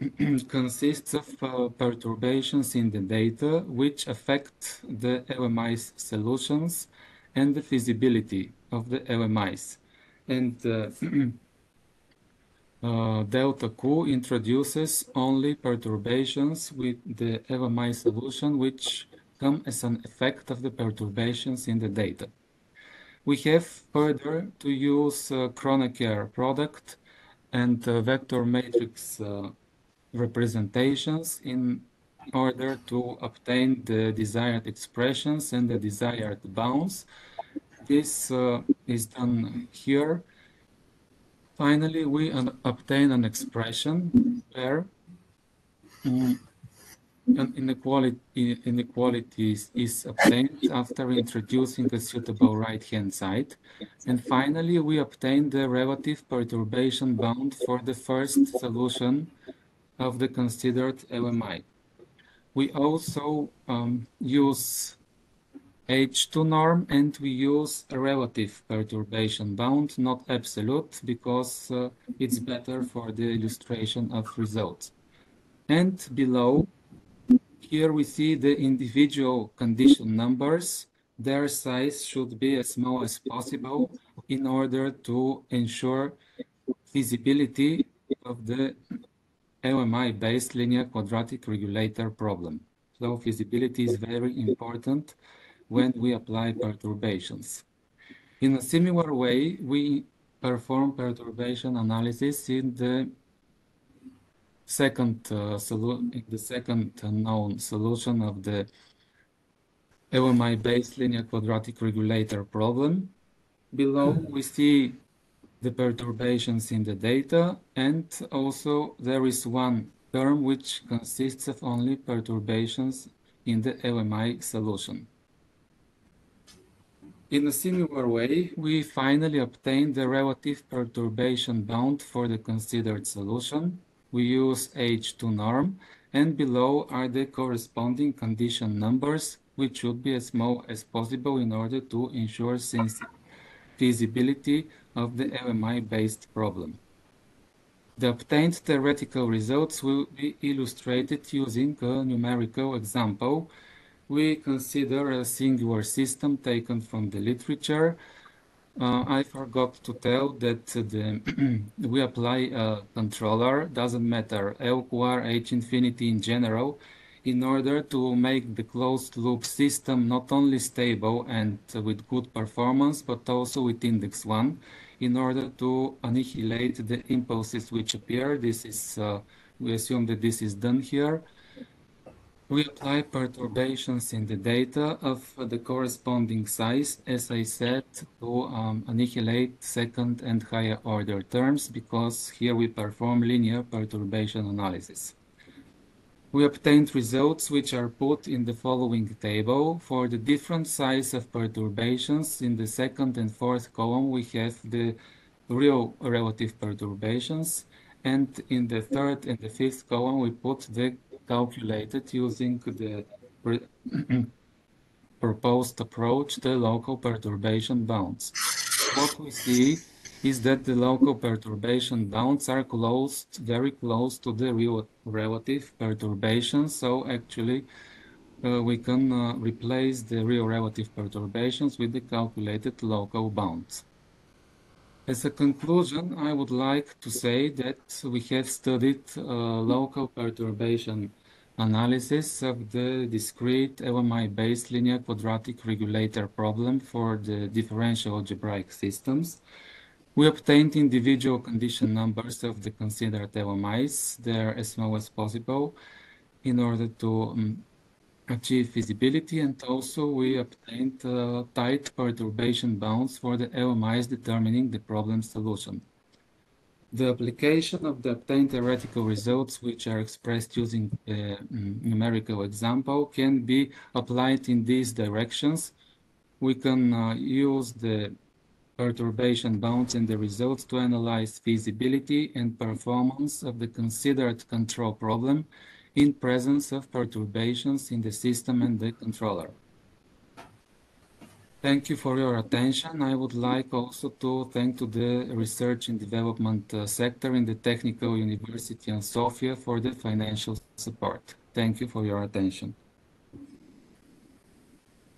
consists of uh, perturbations in the data which affect the LMI's solutions and the feasibility of the LMIs. And uh, uh, delta Q introduces only perturbations with the LMI solution which come as an effect of the perturbations in the data. We have further to use uh, product and uh, vector matrix uh, representations in order to obtain the desired expressions and the desired bounds. This uh, is done here. Finally, we obtain an expression where um, an inequality, inequality is, is obtained after introducing a suitable right-hand side. And finally, we obtain the relative perturbation bound for the first solution of the considered LMI. We also um, use H2 norm and we use a relative perturbation bound, not absolute, because uh, it's better for the illustration of results. And below, here we see the individual condition numbers. Their size should be as small as possible in order to ensure feasibility of the LMI-based linear quadratic regulator problem. So feasibility is very important when we apply perturbations. In a similar way, we perform perturbation analysis in the second uh, the second known solution of the LMI-based linear quadratic regulator problem. Below, we see the perturbations in the data, and also there is one term which consists of only perturbations in the LMI solution. In a similar way, we finally obtain the relative perturbation bound for the considered solution. We use H2 norm, and below are the corresponding condition numbers, which should be as small as possible in order to ensure feasibility of the LMI-based problem. The obtained theoretical results will be illustrated using a numerical example. We consider a singular system taken from the literature. Uh, I forgot to tell that the we apply a controller, doesn't matter, LQR, H infinity in general, in order to make the closed loop system not only stable and with good performance, but also with index one in order to annihilate the impulses which appear. This is, uh, we assume that this is done here. We apply perturbations in the data of the corresponding size, as I said, to um, annihilate second and higher order terms, because here we perform linear perturbation analysis. We obtained results which are put in the following table. For the different size of perturbations in the second and fourth column, we have the real relative perturbations. And in the third and the fifth column, we put the calculated using the proposed approach, the local perturbation bounds. What we see is that the local perturbation bounds are close, very close to the real relative perturbations. So actually, uh, we can uh, replace the real relative perturbations with the calculated local bounds. As a conclusion, I would like to say that we have studied uh, local perturbation analysis of the discrete LMI-based linear quadratic regulator problem for the differential algebraic systems. We obtained individual condition numbers of the considered LMIs. They're as small as possible in order to um, achieve feasibility. And also we obtained uh, tight perturbation bounds for the LMIs determining the problem solution. The application of the obtained theoretical results, which are expressed using a numerical example, can be applied in these directions. We can uh, use the perturbation bounds in the results to analyze feasibility and performance of the considered control problem in presence of perturbations in the system and the controller. Thank you for your attention. I would like also to thank to the research and development uh, sector in the Technical University in Sofia for the financial support. Thank you for your attention.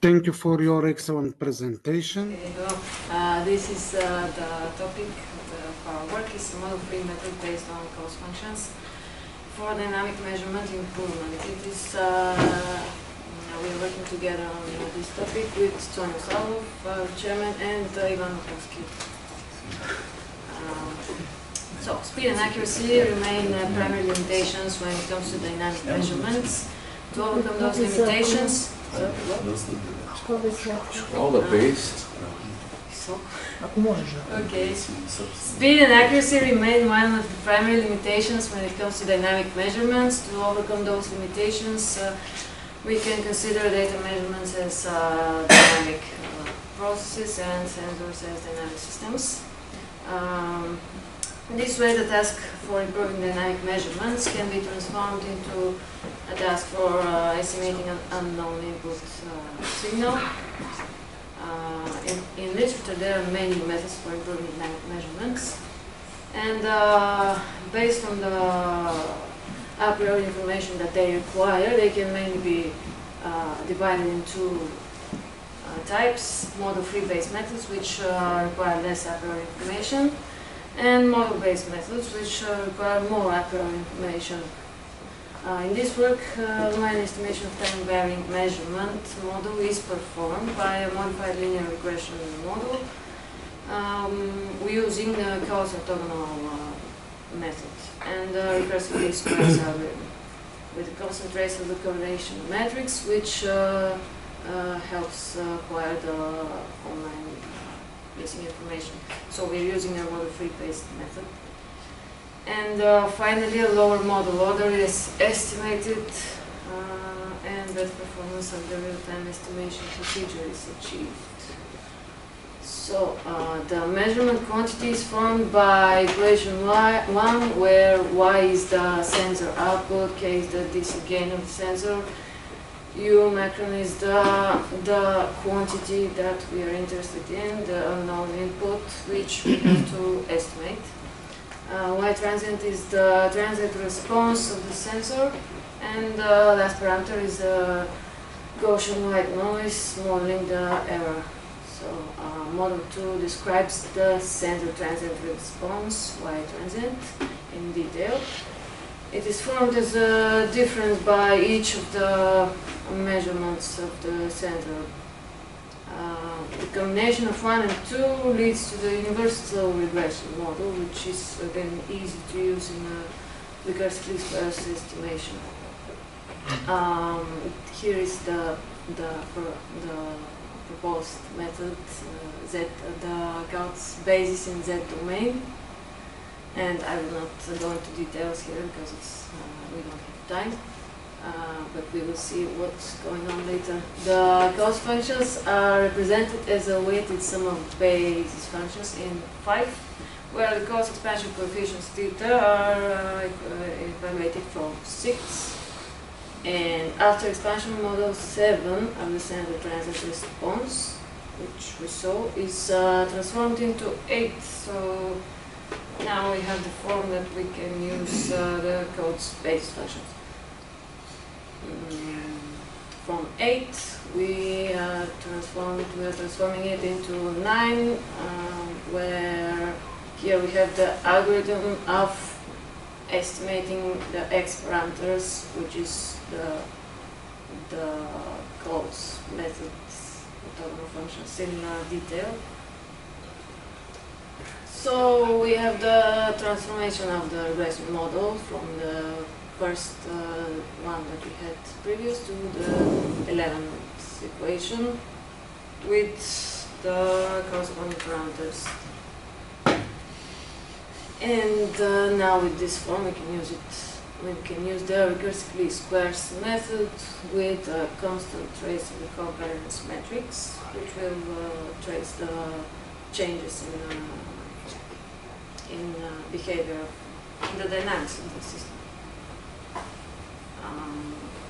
Thank you for your excellent presentation. Uh, this is uh, the topic of our work is a model-free method based on Kautz functions for dynamic measurement improvement. It is, uh, we're working together on this topic with Tsonyo Slavov, uh, chairman, and uh, Ivan Markovsky. Um, so, speed and accuracy remain primary limitations when it comes to dynamic measurements. To overcome those limitations, All the based so, Ako može. Okay. Speed and accuracy remain one of the primary limitations when it comes to dynamic measurements. To overcome those limitations, uh, we can consider data measurements as uh, dynamic uh, processes and sensors as dynamic systems. Um, this way, the task for improving dynamic measurements can be transformed into a task for uh, estimating an unknown input uh, signal. Uh, in, in literature, there are many methods for improving measurements. And uh, based on the a priori information that they require, they can mainly be uh, divided into types, model-free based methods, which require less a priori information, and model-based methods, which require more a priori information. Uh, in this work, uh, line estimation of time varying measurement model is performed by a modified linear regression model um, using the Kautz orthogonal uh, method and uh, recursive least squares algorithm with the trace of the correlation matrix, which uh, uh, helps uh, acquire the online missing information. So we're using a model-free based method. And uh, finally, a lower model order is estimated uh, and best performance of the real-time estimation procedure is achieved. So uh, the measurement quantity is formed by equation y, 1 where y is the sensor output, k is the DC gain of the sensor, u macron is the, the quantity that we are interested in, the unknown input, which we have to estimate. Uh, y transient is the transient response of the sensor, and the last parameter is the Gaussian white noise modeling the error. So uh, model 2 describes the sensor transient response, y transient, in detail. It is formed as a difference by each of the measurements of the sensor. Uh, the combination of 1 and 2 leads to the universal regression model, which is again easy to use in a squares estimation. Um, here is the, the, the proposed method, uh, the Kautz basis in Z domain. And I will not go into details here because uh, we don't have time. Uh, but we will see what's going on later. The Kautz functions are represented as a weighted sum of basis functions in 5, where the Kautz expansion coefficients theta are uh, evaluated from 6 and after expansion model 7 of the transient response, which we saw, is uh, transformed into 8. So now we have the form that we can use uh, the Kautz base functions. Mm, from 8, we uh, transformed, we are transforming it into 9, um, where here we have the algorithm of estimating the x parameters, which is the the Kautz, methods, orthogonal functions in uh, detail. So we have the transformation of the regression model from the first uh, one that we had previous to the 11th equation with the corresponding parameters. And uh, now with this form we can use it we can use the recursive least squares method with a constant trace of the covariance matrix, which will uh, trace the changes in, uh, in uh, behavior in the dynamics of the system.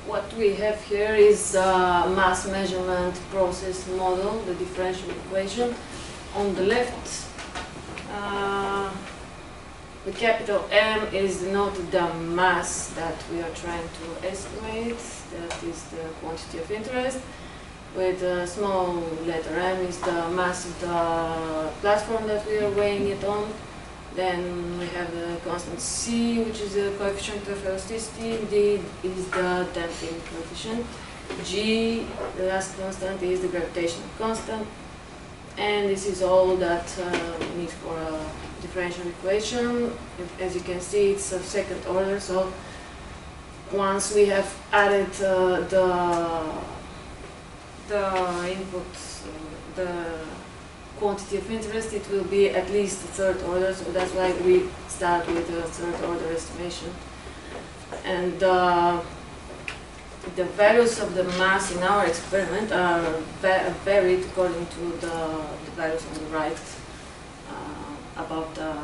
What we have here is a mass measurement process model, the differential equation. On the left, uh, the capital M is not the mass that we are trying to estimate. That is the quantity of interest. With a small letter m is the mass of the platform that we are weighing it on. Then we have the constant c, which is the coefficient of elasticity. D is the damping coefficient. G, the last constant, is the gravitational constant. And this is all that uh, we need for a differential equation. As you can see, it's of second order. So once we have added uh, the the input, uh, the quantity of interest, it will be at least third order. So that's why we start with the third order estimation. And uh, the values of the mass in our experiment are va varied according to the, the values on the right uh, about the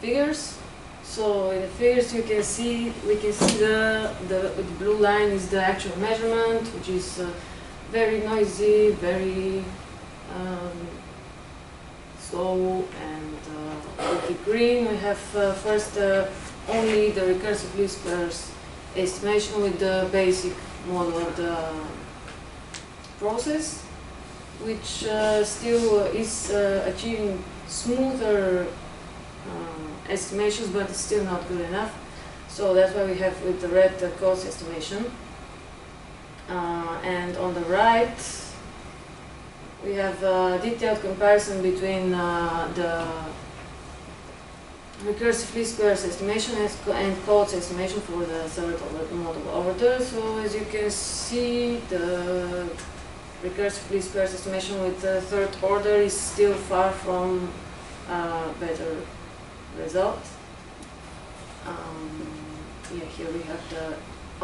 figures. So in the figures you can see, we can see the, the, the blue line is the actual measurement, which is uh, very noisy, very um, slow, and uh, green we have uh, first uh, only the recursive least squares estimation with the basic model of the process, which uh, still is achieving smoother estimations, but it's still not good enough. So that's why we have with the red the Kautz estimation. Uh, and on the right, we have a detailed comparison between uh, the recursive least squares estimation and co- Kautz estimation for the third order model order. So as you can see, the recursive least squares estimation with the third order is still far from uh, better result. Um, yeah, here we have the,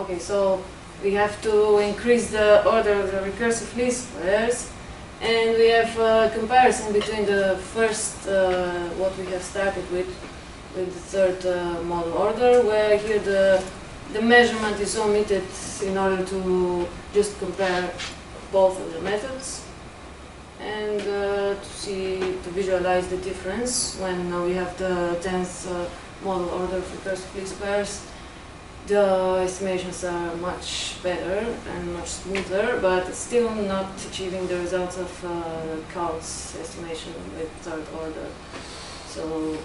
okay, so we have to increase the order of the recursive least squares and we have a comparison between the first, uh, what we have started with, with the third uh, model order, where here the, the measurement is omitted in order to just compare both of the methods and uh, to see, to visualize the difference when we have the 10th uh, model order of first least squares. The estimations are much better and much smoother, but still not achieving the results of uh, estimation with third order. So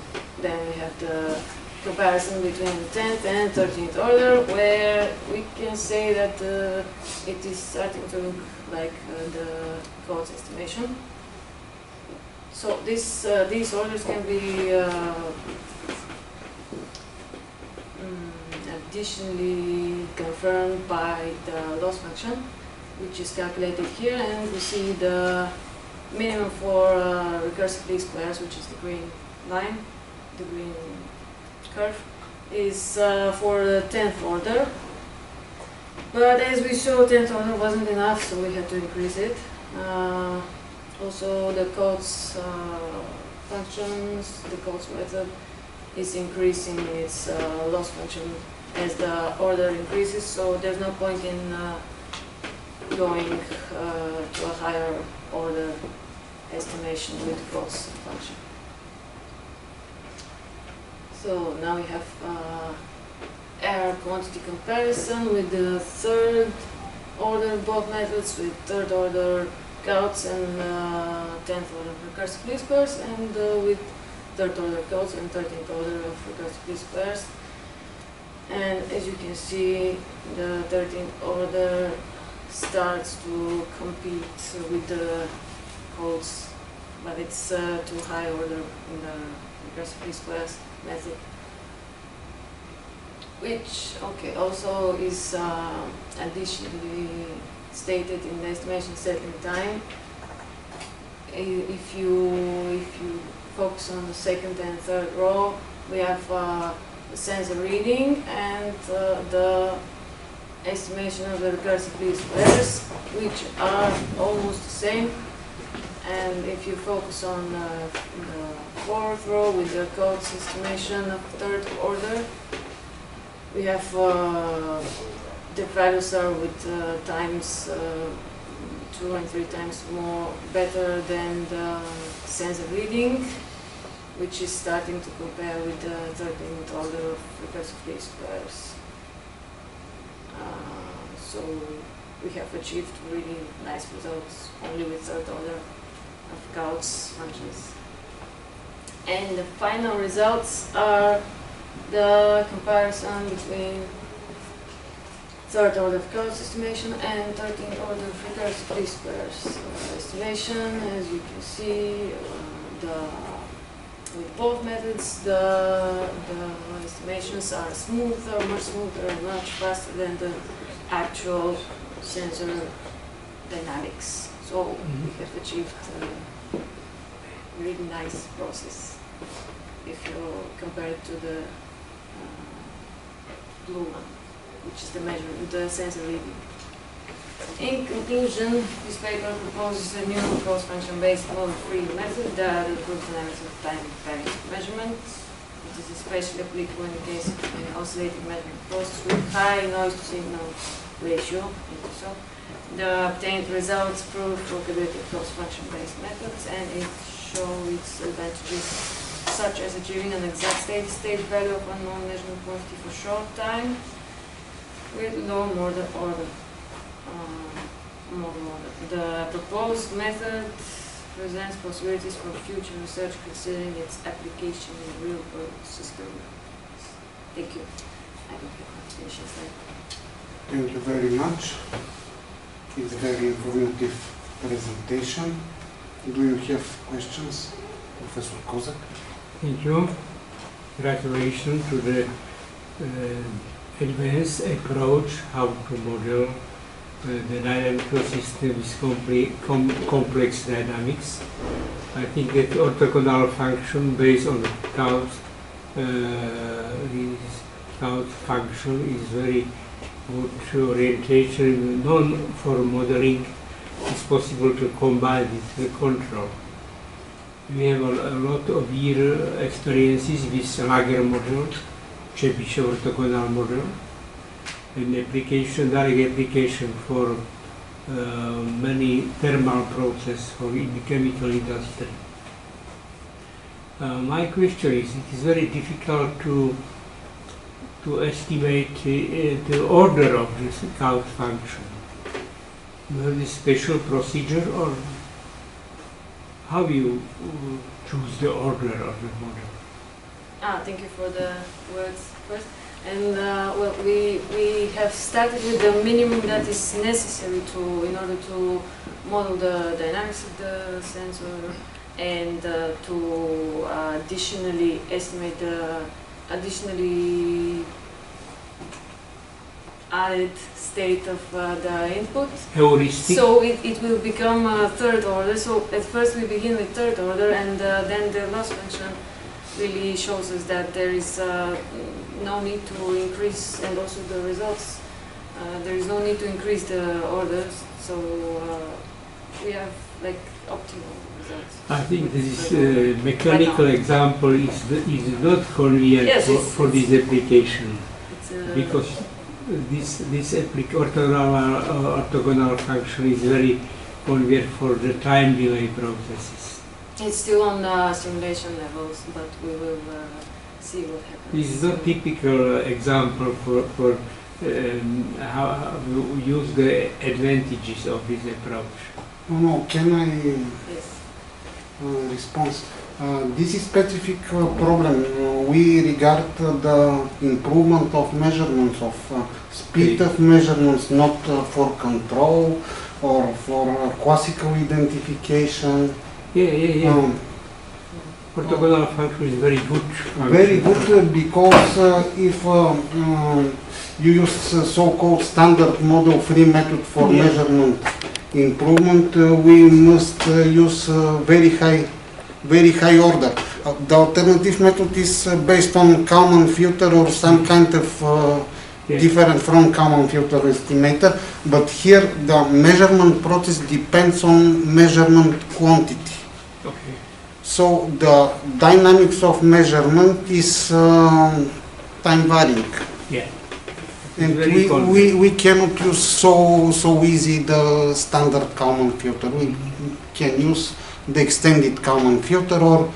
then we have the comparison between the 10th and 13th order, where we can say that uh, it is starting to look like uh, the Kautz estimation. So this, uh, these orders can be uh, mm, additionally confirmed by the loss function, which is calculated here, and we see the minimum for uh, recursive least squares, which is the green line, the green curve, is uh, for the 10th order. But as we saw, 10th order wasn't enough, so we had to increase it. Uh, also, the Kautz uh, functions, the Kautz method is increasing its uh, loss function as the order increases, so there's no point in uh, going uh, to a higher order estimation with Kautz function. So now we have uh, error quantity comparison with the third order Bob methods with third order Kautz and uh, 10th order recursive least squares and uh, with third order Kautz and 13th order of recursive least squares. And as you can see, the 13th order starts to compete with the Kautz, but it's uh, too high order in the recursive least squares method which okay also is uh, additionally stated in the estimation setting time. If you if you focus on the second and third row, we have uh, sensor reading and uh, the estimation of the recursive least squares, which are almost the same. And if you focus on uh, the fourth row with the Kautz estimation of third order, we have uh, the values are with uh, times uh, two and three times more better than the sensor reading, which is starting to compare with the 13th order of recursive least squares. Uh, so we have achieved really nice results only with third order of Kautz functions. And the final results are the comparison between third order of Kautz estimation and 13th order of recursive least squares uh, estimation. As you can see, uh, the with both methods, the, the estimations are smoother, much smoother, and much faster than the actual sensor dynamics. So we have achieved a really nice process if you compare it to the uh, blue one, which is the measure, the sensor reading. In conclusion, this paper proposes a new Kautz function based model-free method that improves dynamics of time variance measurement. It is especially applicable in the case of an oscillating measurement process with high noise signal ratio. So the obtained results prove workability of Kautz function based methods and it shows its advantages such as achieving an exact steady state value of unknown measurement quantity for short time with low model order model order. The proposed method presents possibilities for future research considering its application in real world systems. Thank you. I don't have questions now. Thank you very much. It's a very informative presentation. Do you have questions, Professor Kozak? Thank you. Congratulations to the uh, advanced approach how to model the dynamical system is comple- com- complex dynamics. I think that orthogonal function based on the Kautz, uh, this Kautz function is very good orientation known for modeling. It's possible to combine it with control. We have a, a lot of year experiences with Laguerre model, Chebyshev orthogonal model, and application, direct application for uh, many thermal process for in the chemical industry. Uh, my question is, it is very difficult to to estimate uh, the order of this Kautz function. You have this special procedure or how you uh, choose the order of the model? Ah, thank you for the words first. And uh, well, we we have started with the minimum that is necessary to in order to model the dynamics of the sensor and uh, to uh, additionally estimate the additionally added state of uh, the input. Heuristic? So it, it will become a third order. So at first we begin with third order and uh, then the loss function really shows us that there is uh, no need to increase and also the results. Uh, there is no need to increase the orders. So uh, we have like optimal results. I think this is uh, mechanical example is, is not convenient Yes, for, for this application uh, because this this orthogonal, uh, orthogonal function is very convenient for the time delay processes. It's still on the simulation levels, but we will uh, see what happens. This is a typical uh, example for, for um, how, how you use the advantages of this approach. No, no, can I Yes. uh, respond? Uh, this is specific uh, problem. Uh, we regard uh, the improvement of measurements of uh, speed of measurements, not uh, for control or for uh, classical identification. Yeah, yeah, yeah. Um, Orthogonal function is very good. Very good uh, because uh, if uh, um, you use uh, so-called standard model free method for Yeah. measurement improvement, we must use very high, very high order. The alternative method is based on Kalman filter or some kind of Yeah. different from Kalman filter estimator, but here the measurement process depends on measurement quantity. So the dynamics of measurement is um, time varying. Yeah. And we, we, we cannot use so so easy the standard Kalman filter. We can use the extended Kalman filter or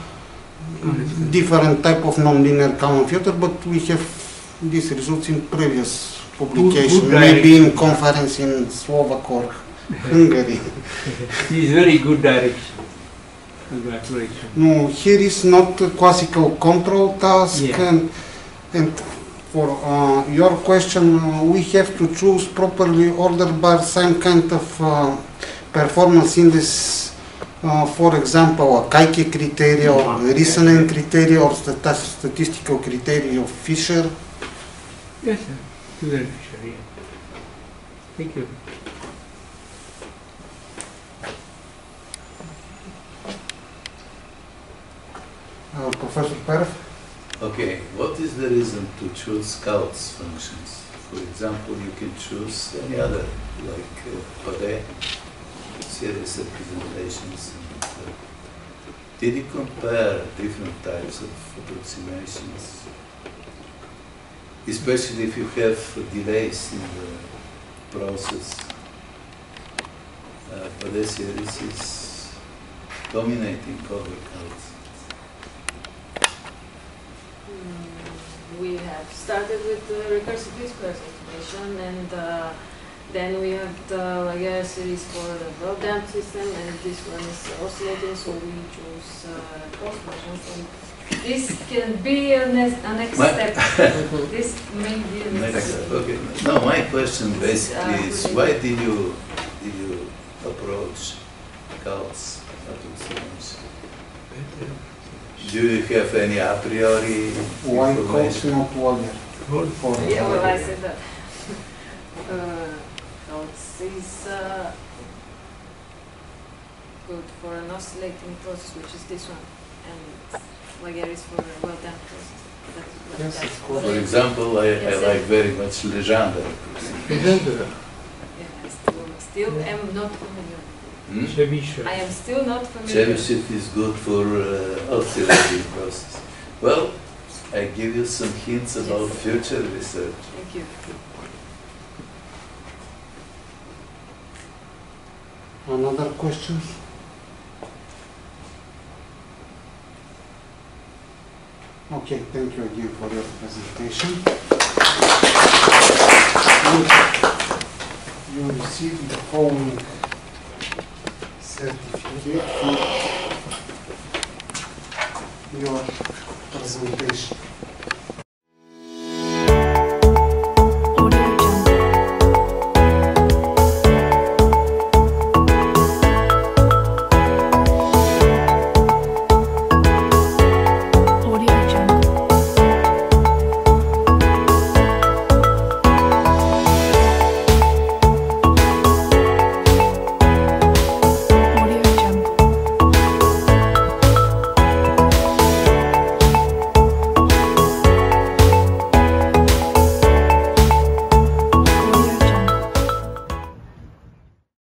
different type of nonlinear Kalman filter, but we have these results in previous publication, good maybe in conference in Slovak or Hungary. It is very good direction. Congratulations. No, here is not a classical control task Yeah. and, and for uh, your question, uh, we have to choose properly ordered by some kind of uh, performance index, uh, for example, Akaike criteria or Mhm. Rissanen criteria or stata- statistical criteria of Fisher. Yes, sir. Yeah. Thank you. Uh, Professor Perf? Okay, what is the reason to choose Kautz functions? For example, you can choose any other, like uh, series representations. And, uh, did you compare different types of approximations? Especially if you have delays in the process. Uh, series is dominating cover Kautz. Mm, We have started with the recursive least-squares estimation, and uh, then we have the Laguerre series for the well-damped system, and this one is oscillating, so we choose uh, Kautz functions. And this can be a next, a next My- step. This may be a next Next, step. okay. No, my question basically Uh, is why did you did you approach Kautz approximation? Do you have any a priori Why Kautz information? not Laguerre? For Yeah, well, I said that. Uh, Kautz is uh, good for an oscillating process, which is this one, and Laguerre is for a well-done process. That's what Yes, that's of course. For example, I, I Yes, sir. like very much Legendre approximation. Yeah, I still, still am not familiar. Hmm? Chebyshev. I am still not familiar. Chebyshev is good for uh, oscillating process. Well, I give you some hints about Yes. future research. Thank you. Another questions? Okay, thank you again for your presentation. You you received the following certificate for your presentation.